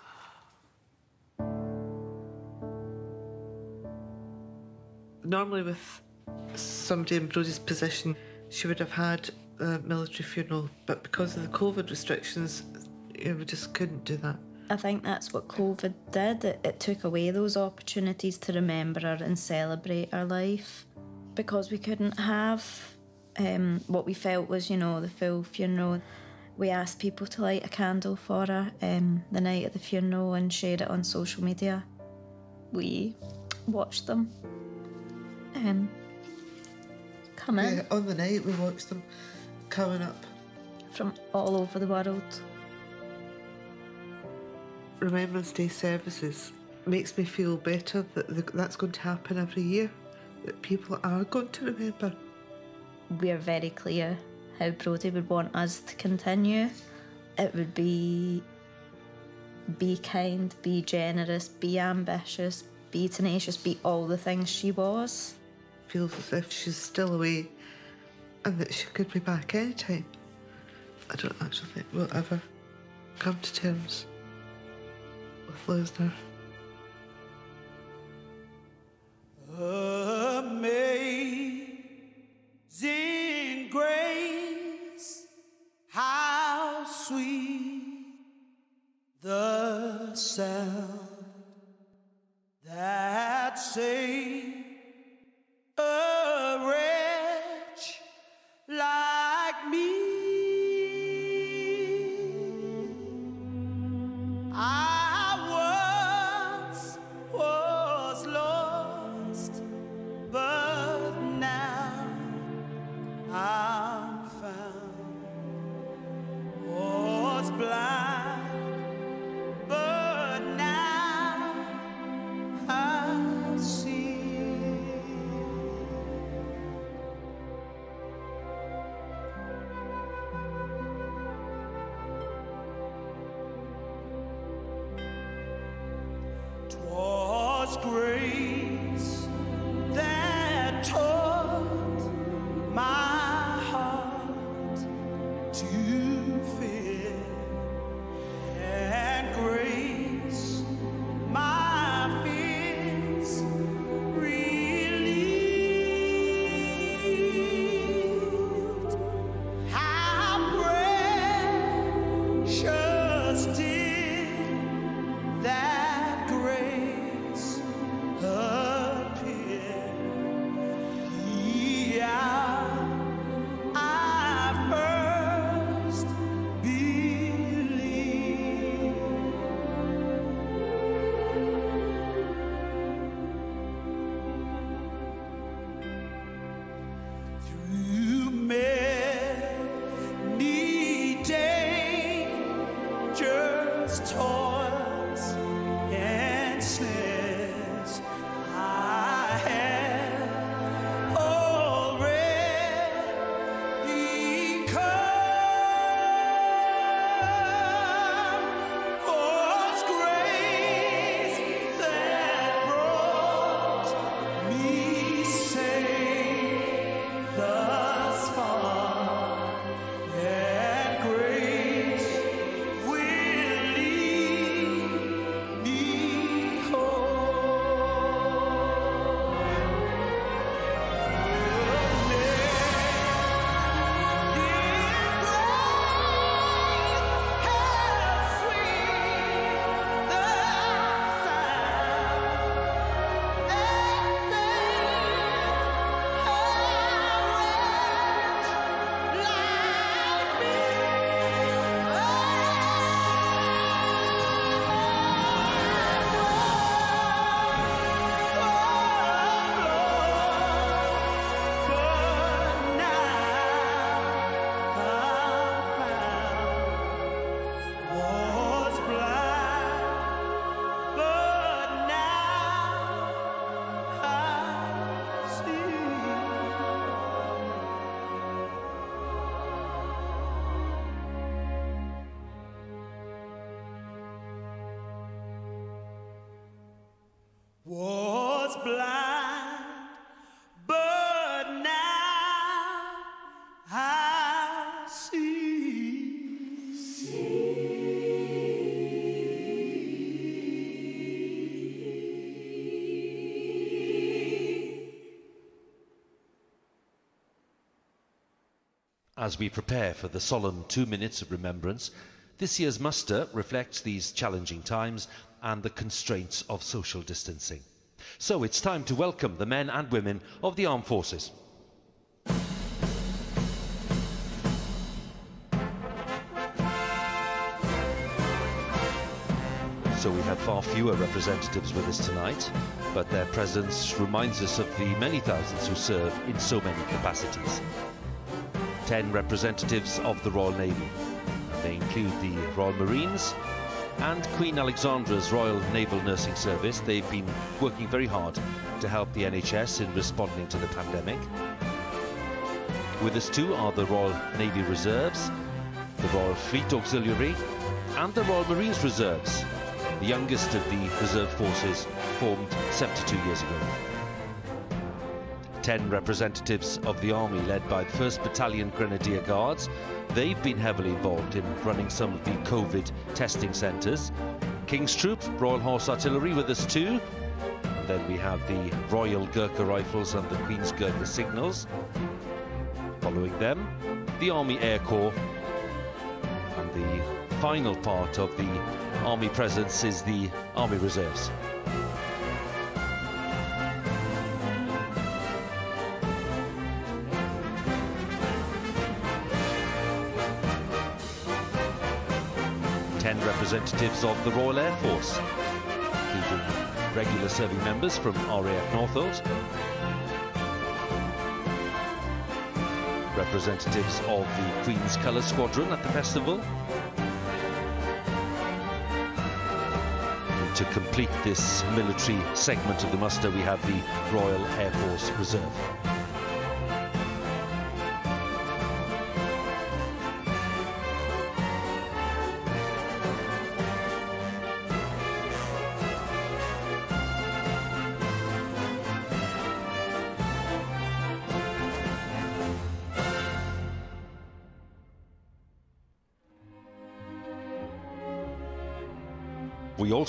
Normally, with somebody in Brodie's position, she would have had a military funeral, but because of the COVID restrictions, you know, we just couldn't do that. I think that's what COVID did. It, it took away those opportunities to remember her and celebrate her life because we couldn't have um, what we felt was, you know, the full funeral. We asked people to light a candle for her um, the night of the funeral and share it on social media. We watched them um, come in Yeah, on the night we watched them coming up. from all over the world. Remembrance Day services makes me feel better that th- that's going to happen every year, that people are going to remember. we are very clear how Brodie would want us to continue. It would be be kind, be generous, be ambitious, be tenacious, be all the things she was. Feels as if she's still away and that she could be back anytime. I don't actually think we'll ever come to terms with her. Amazing grace, how sweet the sound that saved a wretch As we prepare for the solemn two minutes of remembrance, this year's muster reflects these challenging times and the constraints of social distancing. So it's time to welcome the men and women of the armed forces. So we have far fewer representatives with us tonight, but their presence reminds us of the many thousands who serve in so many capacities. 10 representatives of the Royal Navy. They include the Royal Marines and Queen Alexandra's Royal Naval Nursing Service. They've been working very hard to help the NHS in responding to the pandemic. With us too are the Royal Navy Reserves, the Royal Fleet Auxiliary and the Royal Marines Reserves, the youngest of the reserve forces formed 72 years ago. 10 representatives of the Army led by the 1st Battalion Grenadier Guards. They've been heavily involved in running some of the COVID testing centres. King's Troop, Royal Horse Artillery with us too. And then we have the Royal Gurkha Rifles and the Queen's Gurkha Signals. Following them, the Army Air Corps. And the final part of the Army presence is the Army Reserves. Representatives of the Royal Air Force, including regular serving members from RAF Northolt, representatives of the Queen's Colour Squadron at the festival. And to complete this military segment of the muster, we have the Royal Air Force Reserve.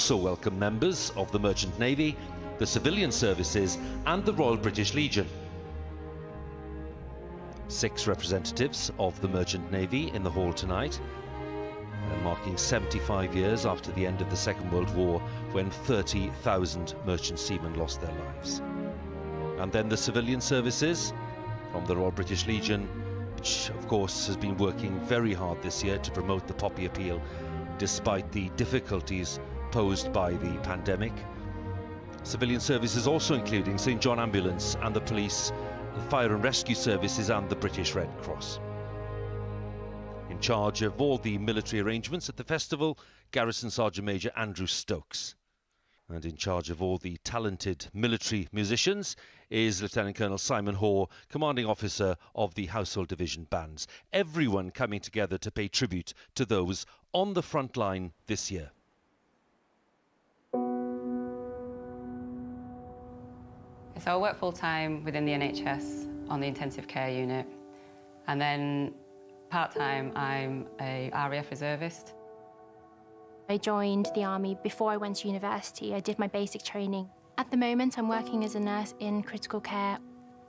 Also welcome members of the Merchant Navy, the Civilian Services and the Royal British Legion. Six representatives of the Merchant Navy in the hall tonight, uh, marking 75 years after the end of the Second World War when 30,000 merchant seamen lost their lives. And then the Civilian Services from the Royal British Legion, which of course has been working very hard this year to promote the Poppy Appeal despite the difficulties posed by the pandemic. Civilian services also including St John Ambulance and the police, the fire and rescue services and the British Red Cross. In charge of all the military arrangements at the festival, Garrison Sergeant Major Andrew Stokes. And in charge of all the talented military musicians is Lieutenant Colonel Simon Haw, Commanding Officer of the Household Division Bands. Everyone coming together to pay tribute to those on the front line this year. So I work full time within the NHS on the intensive care unit. And then part time, I'm a RAF reservist. I joined the army before I went to university. I did my basic training. At the moment, I'm working as a nurse in critical care.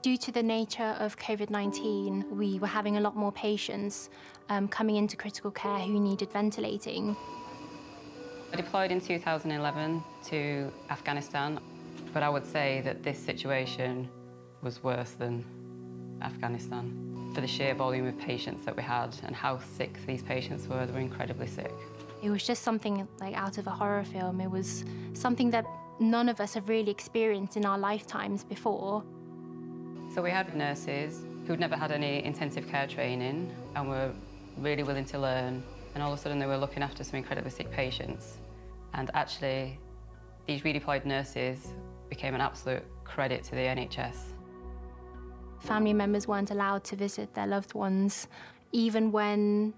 Due to the nature of COVID 19, we were having a lot more patients um, coming into critical care who needed ventilating. I deployed in 2011 to Afghanistan. But I would say that this situation was worse than Afghanistan for the sheer volume of patients that we had and how sick these patients were. They were incredibly sick. It was just something like out of a horror film. It was something that none of us have really experienced in our lifetimes before. So we had nurses who'd never had any intensive care training and were really willing to learn. And all of a sudden they were looking after some incredibly sick patients. And actually, these redeployed nurses became an absolute credit to the NHS. Family members weren't allowed to visit their loved ones, even when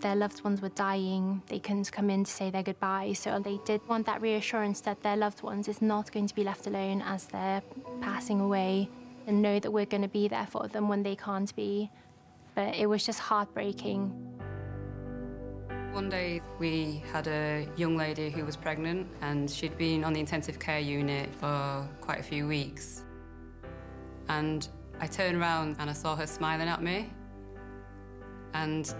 their loved ones were dying, they couldn't come in to say their goodbye. So they did want that reassurance that their loved ones is not going to be left alone as they're passing away and know that we're going to be there for them when they can't be. But it was just heartbreaking. One day we had a young lady who was pregnant and she'd been on the intensive care unit for quite a few weeks. And I turned around and I saw her smiling at me. And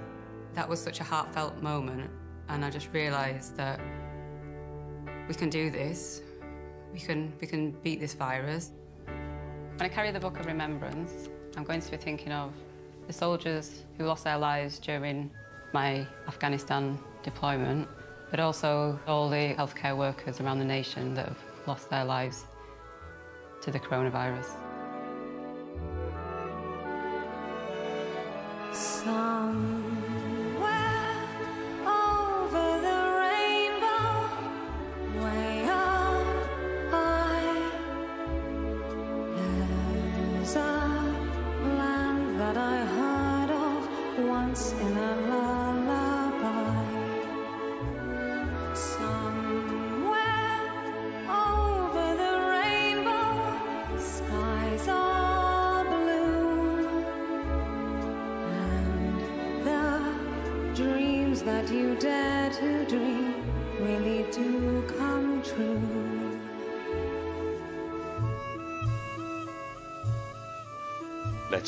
that was such a heartfelt moment. And I just realised that we can do this. We can, we can beat this virus. When I carry the Book of Remembrance, I'm going to be thinking of the soldiers who lost their lives during my Afghanistan deployment, but also all the healthcare workers around the nation that have lost their lives to the coronavirus. Somewhere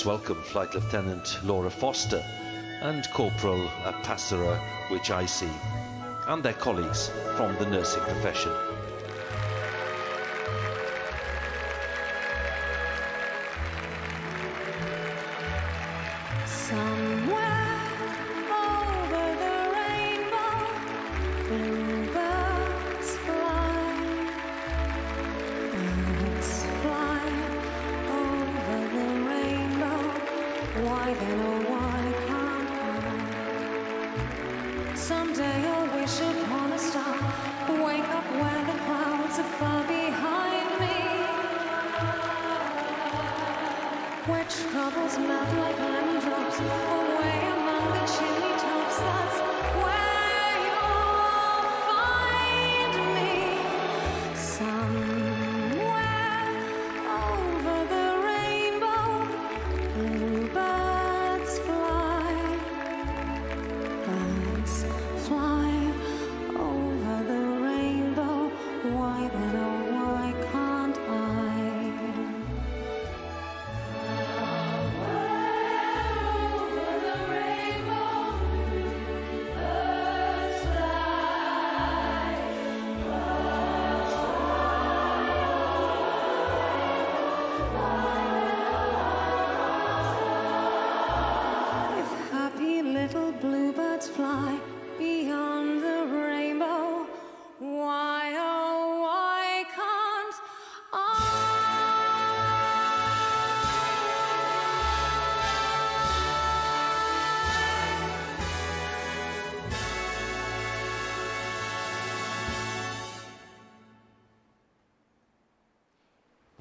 Let's welcome Flight Lieutenant Laura Foster and Corporal I see, and their colleagues from the nursing profession.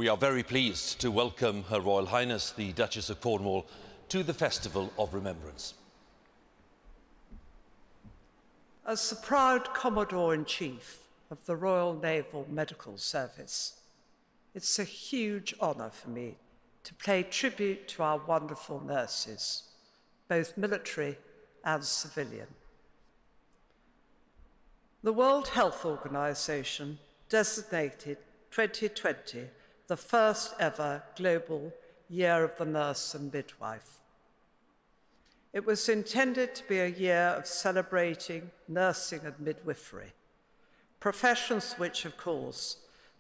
We are very pleased to welcome Her Royal Highness the Duchess of Cornwall to the Festival of Remembrance. As the proud Commodore in Chief of the Royal Naval Medical Service, it's a huge honour for me to pay tribute to our wonderful nurses, both military and civilian. The World Health Organization designated 2020 the first ever global Year of the Nurse and Midwife. It was intended to be a year of celebrating nursing and midwifery, professions which, of course,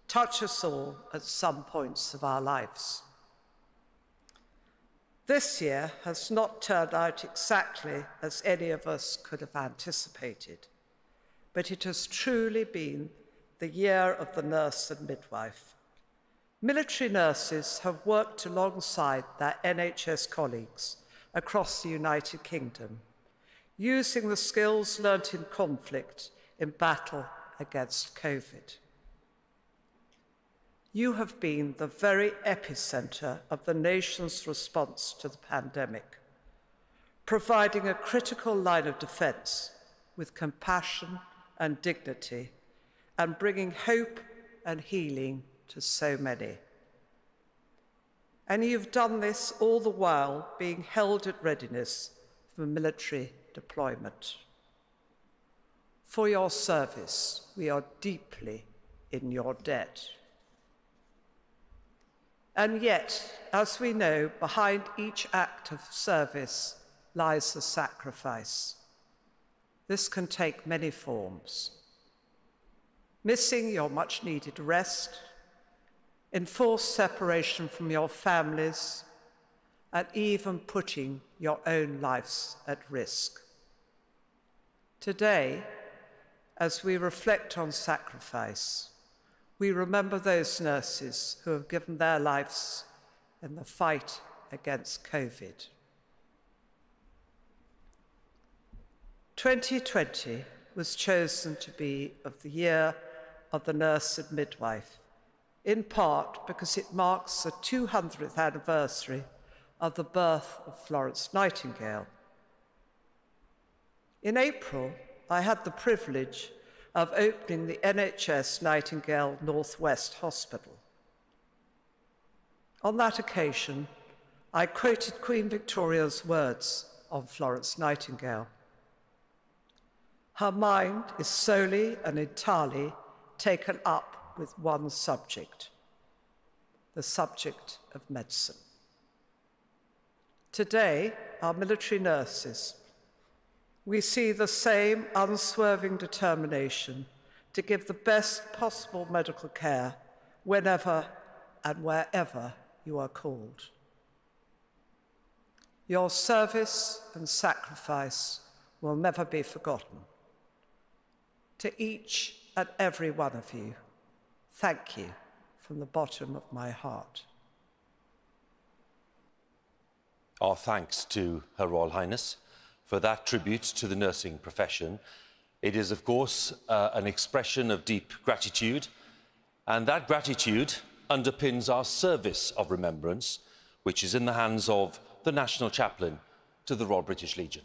touch us all at some points of our lives. This year has not turned out exactly as any of us could have anticipated, but it has truly been the year of the nurse and midwife. Military nurses have worked alongside their NHS colleagues across the United Kingdom, using the skills learnt in conflict in battle against COVID. You have been the very epicenter of the nation's response to the pandemic, providing a critical line of defense with compassion and dignity, and bringing hope and healing to so many. And you've done this all the while being held at readiness for military deployment. For your service, we are deeply in your debt. And yet, as we know, behind each act of service lies a sacrifice. This can take many forms. Missing your much needed rest, enforced separation from your families, and even putting your own lives at risk. Today, as we reflect on sacrifice, we remember those nurses who have given their lives in the fight against COVID. 2020 was chosen to be of the year of the nurse and midwife, in part because it marks the 200th anniversary of the birth of Florence Nightingale. In April, I had the privilege of opening the NHS Nightingale Northwest Hospital. On that occasion, I quoted Queen Victoria's words on Florence Nightingale. Her mind is solely and entirely taken up with one subject the subject of medicine. Today, our military nurses, we see the same unswerving determination to give the best possible medical care whenever and wherever you are called. Your service and sacrifice will never be forgotten. To each and every one of you, thank you from the bottom of my heart. Our thanks to Her Royal Highness for that tribute to the nursing profession. It is, of course, uh, an expression of deep gratitude, and that gratitude underpins our service of remembrance, which is in the hands of the National Chaplain to the Royal British Legion.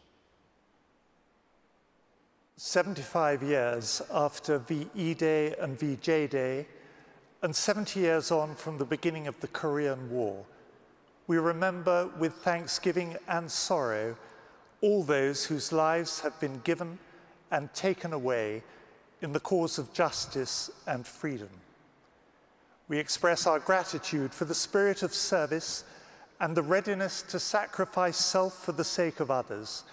75 years after VE Day and VJ Day, and 70 years on from the beginning of the Korean War, we remember with thanksgiving and sorrow all those whose lives have been given and taken away in the cause of justice and freedom. We express our gratitude for the spirit of service and the readiness to sacrifice self for the sake of others,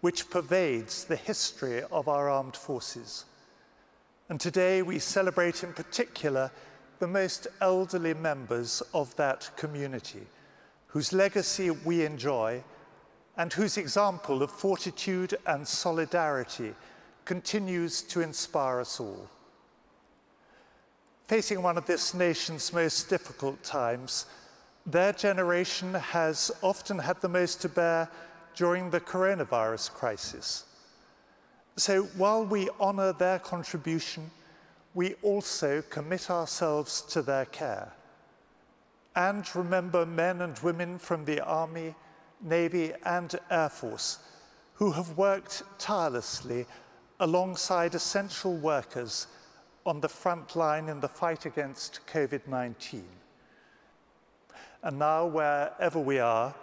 which pervades the history of our armed forces. And today we celebrate in particular the most elderly members of that community, whose legacy we enjoy and whose example of fortitude and solidarity continues to inspire us all. Facing one of this nation's most difficult times, their generation has often had the most to bear during the coronavirus crisis. So while we honour their contribution, we also commit ourselves to their care. and remember men and women from the Army, Navy, and Air Force who have worked tirelessly alongside essential workers on the front line in the fight against COVID 19. And now, wherever we are,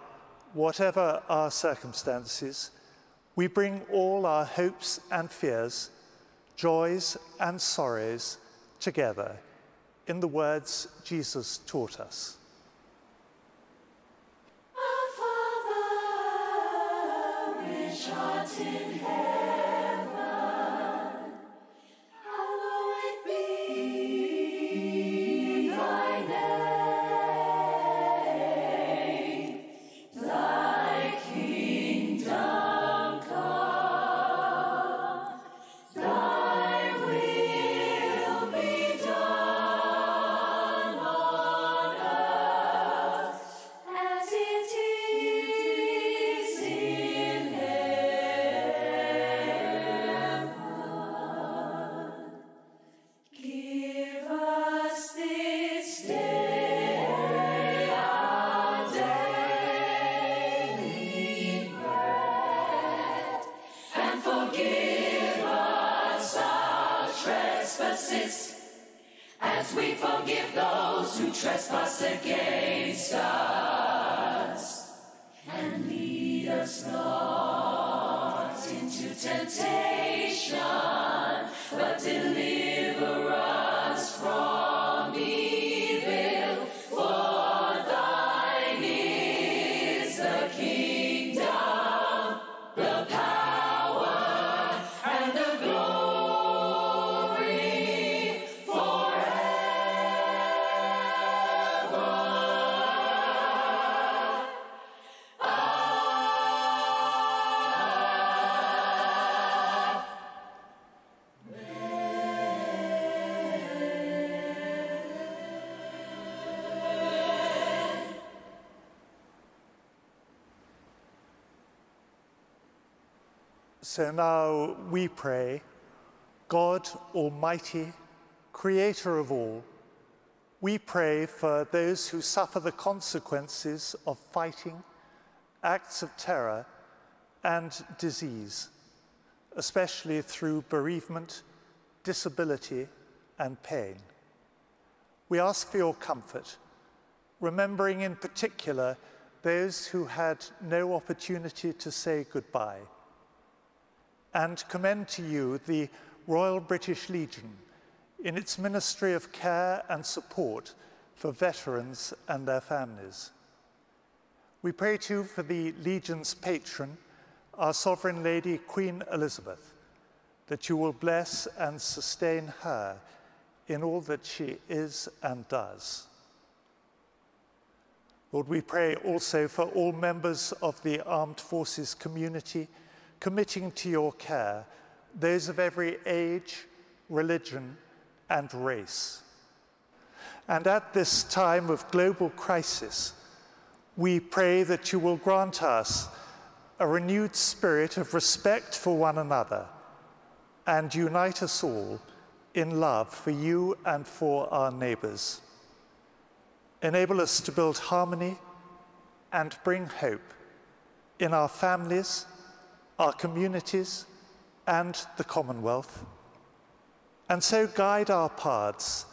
whatever our circumstances, we bring all our hopes and fears, joys and sorrows together in the words Jesus taught us. which art in heaven, So now we pray, God Almighty, Creator of all, we pray for those who suffer the consequences of fighting, acts of terror, and disease, especially through bereavement, disability, and pain. We ask for your comfort, remembering in particular those who had no opportunity to say goodbye and commend to you the Royal British Legion in its ministry of care and support for veterans and their families. We pray too for the Legion's patron, our Sovereign Lady Queen Elizabeth, that you will bless and sustain her in all that she is and does. Lord, we pray also for all members of the armed forces community committing to your care those of every age, religion, and race. And at this time of global crisis, we pray that you will grant us a renewed spirit of respect for one another and unite us all in love for you and for our neighbors. Enable us to build harmony and bring hope in our families, our communities, and the Commonwealth. And so guide our paths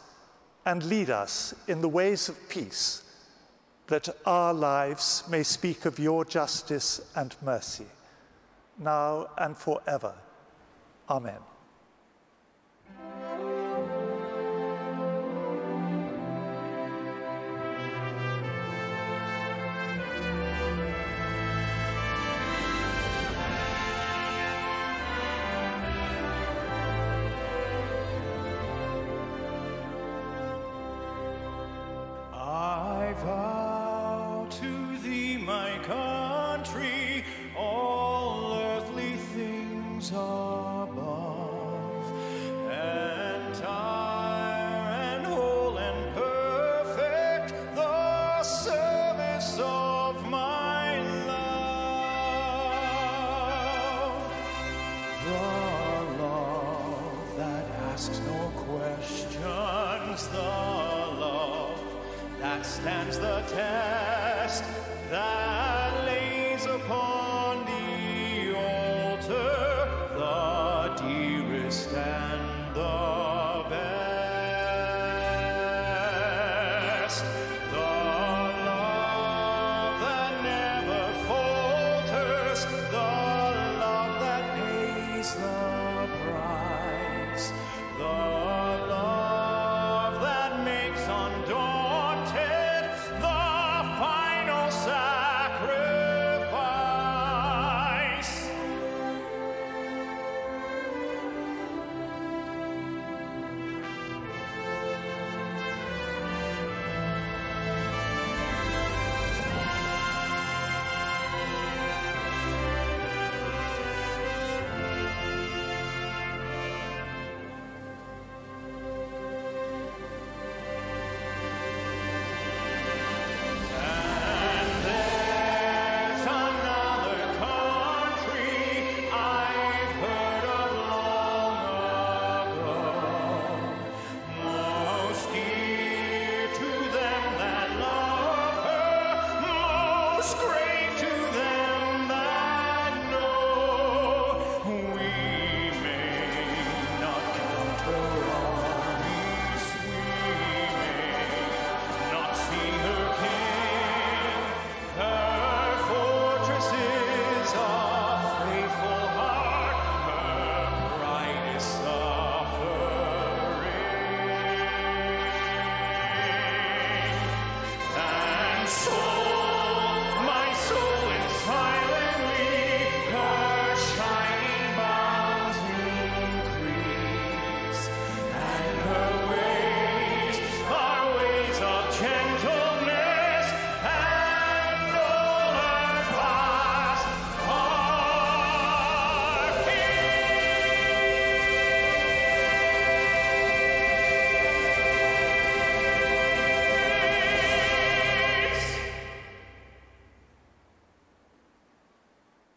and lead us in the ways of peace, that our lives may speak of your justice and mercy, now and forever. Amen.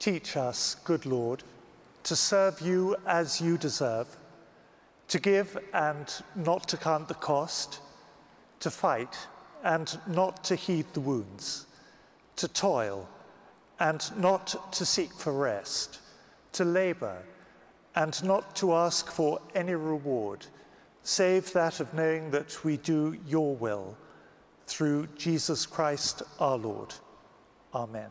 Teach us, good Lord, to serve you as you deserve, to give and not to count the cost, to fight and not to heed the wounds, to toil and not to seek for rest, to labor and not to ask for any reward, save that of knowing that we do your will, through Jesus Christ our Lord. Amen.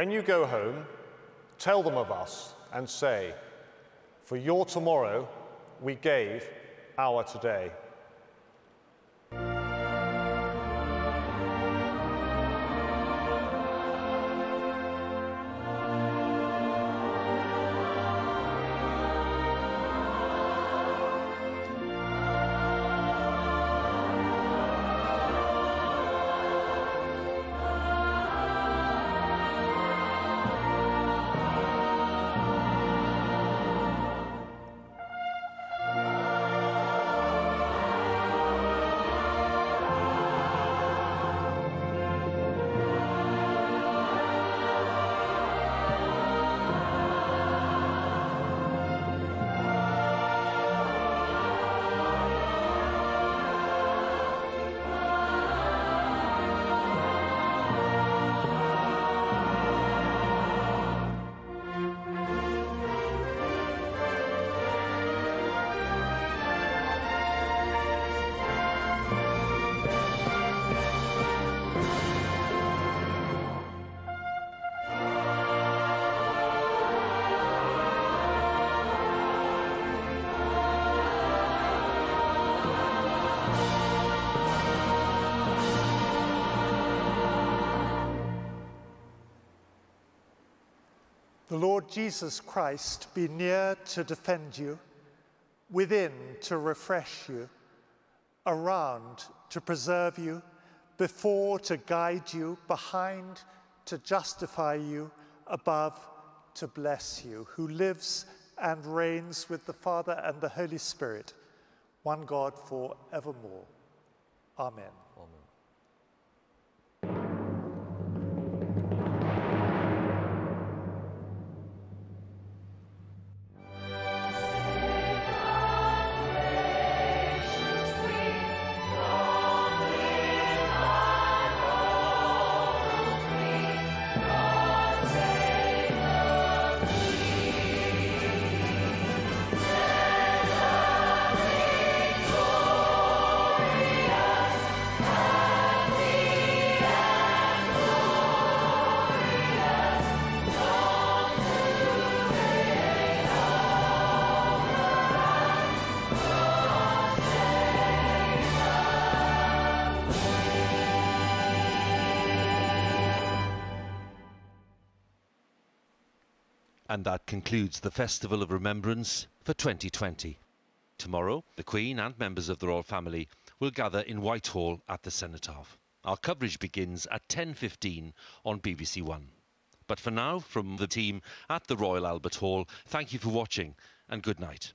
When you go home, tell them of us and say, For your tomorrow we gave our today. Jesus Christ be near to defend you, within to refresh you, around to preserve you, before to guide you, behind to justify you, above to bless you, who lives and reigns with the Father and the Holy Spirit, one God for evermore. Amen. And that concludes the Festival of Remembrance for 2020. Tomorrow, the Queen and members of the royal family will gather in Whitehall at the Cenotaph. Our coverage begins at 10.15 on BBC One. But for now, from the team at the Royal Albert Hall, thank you for watching and good night.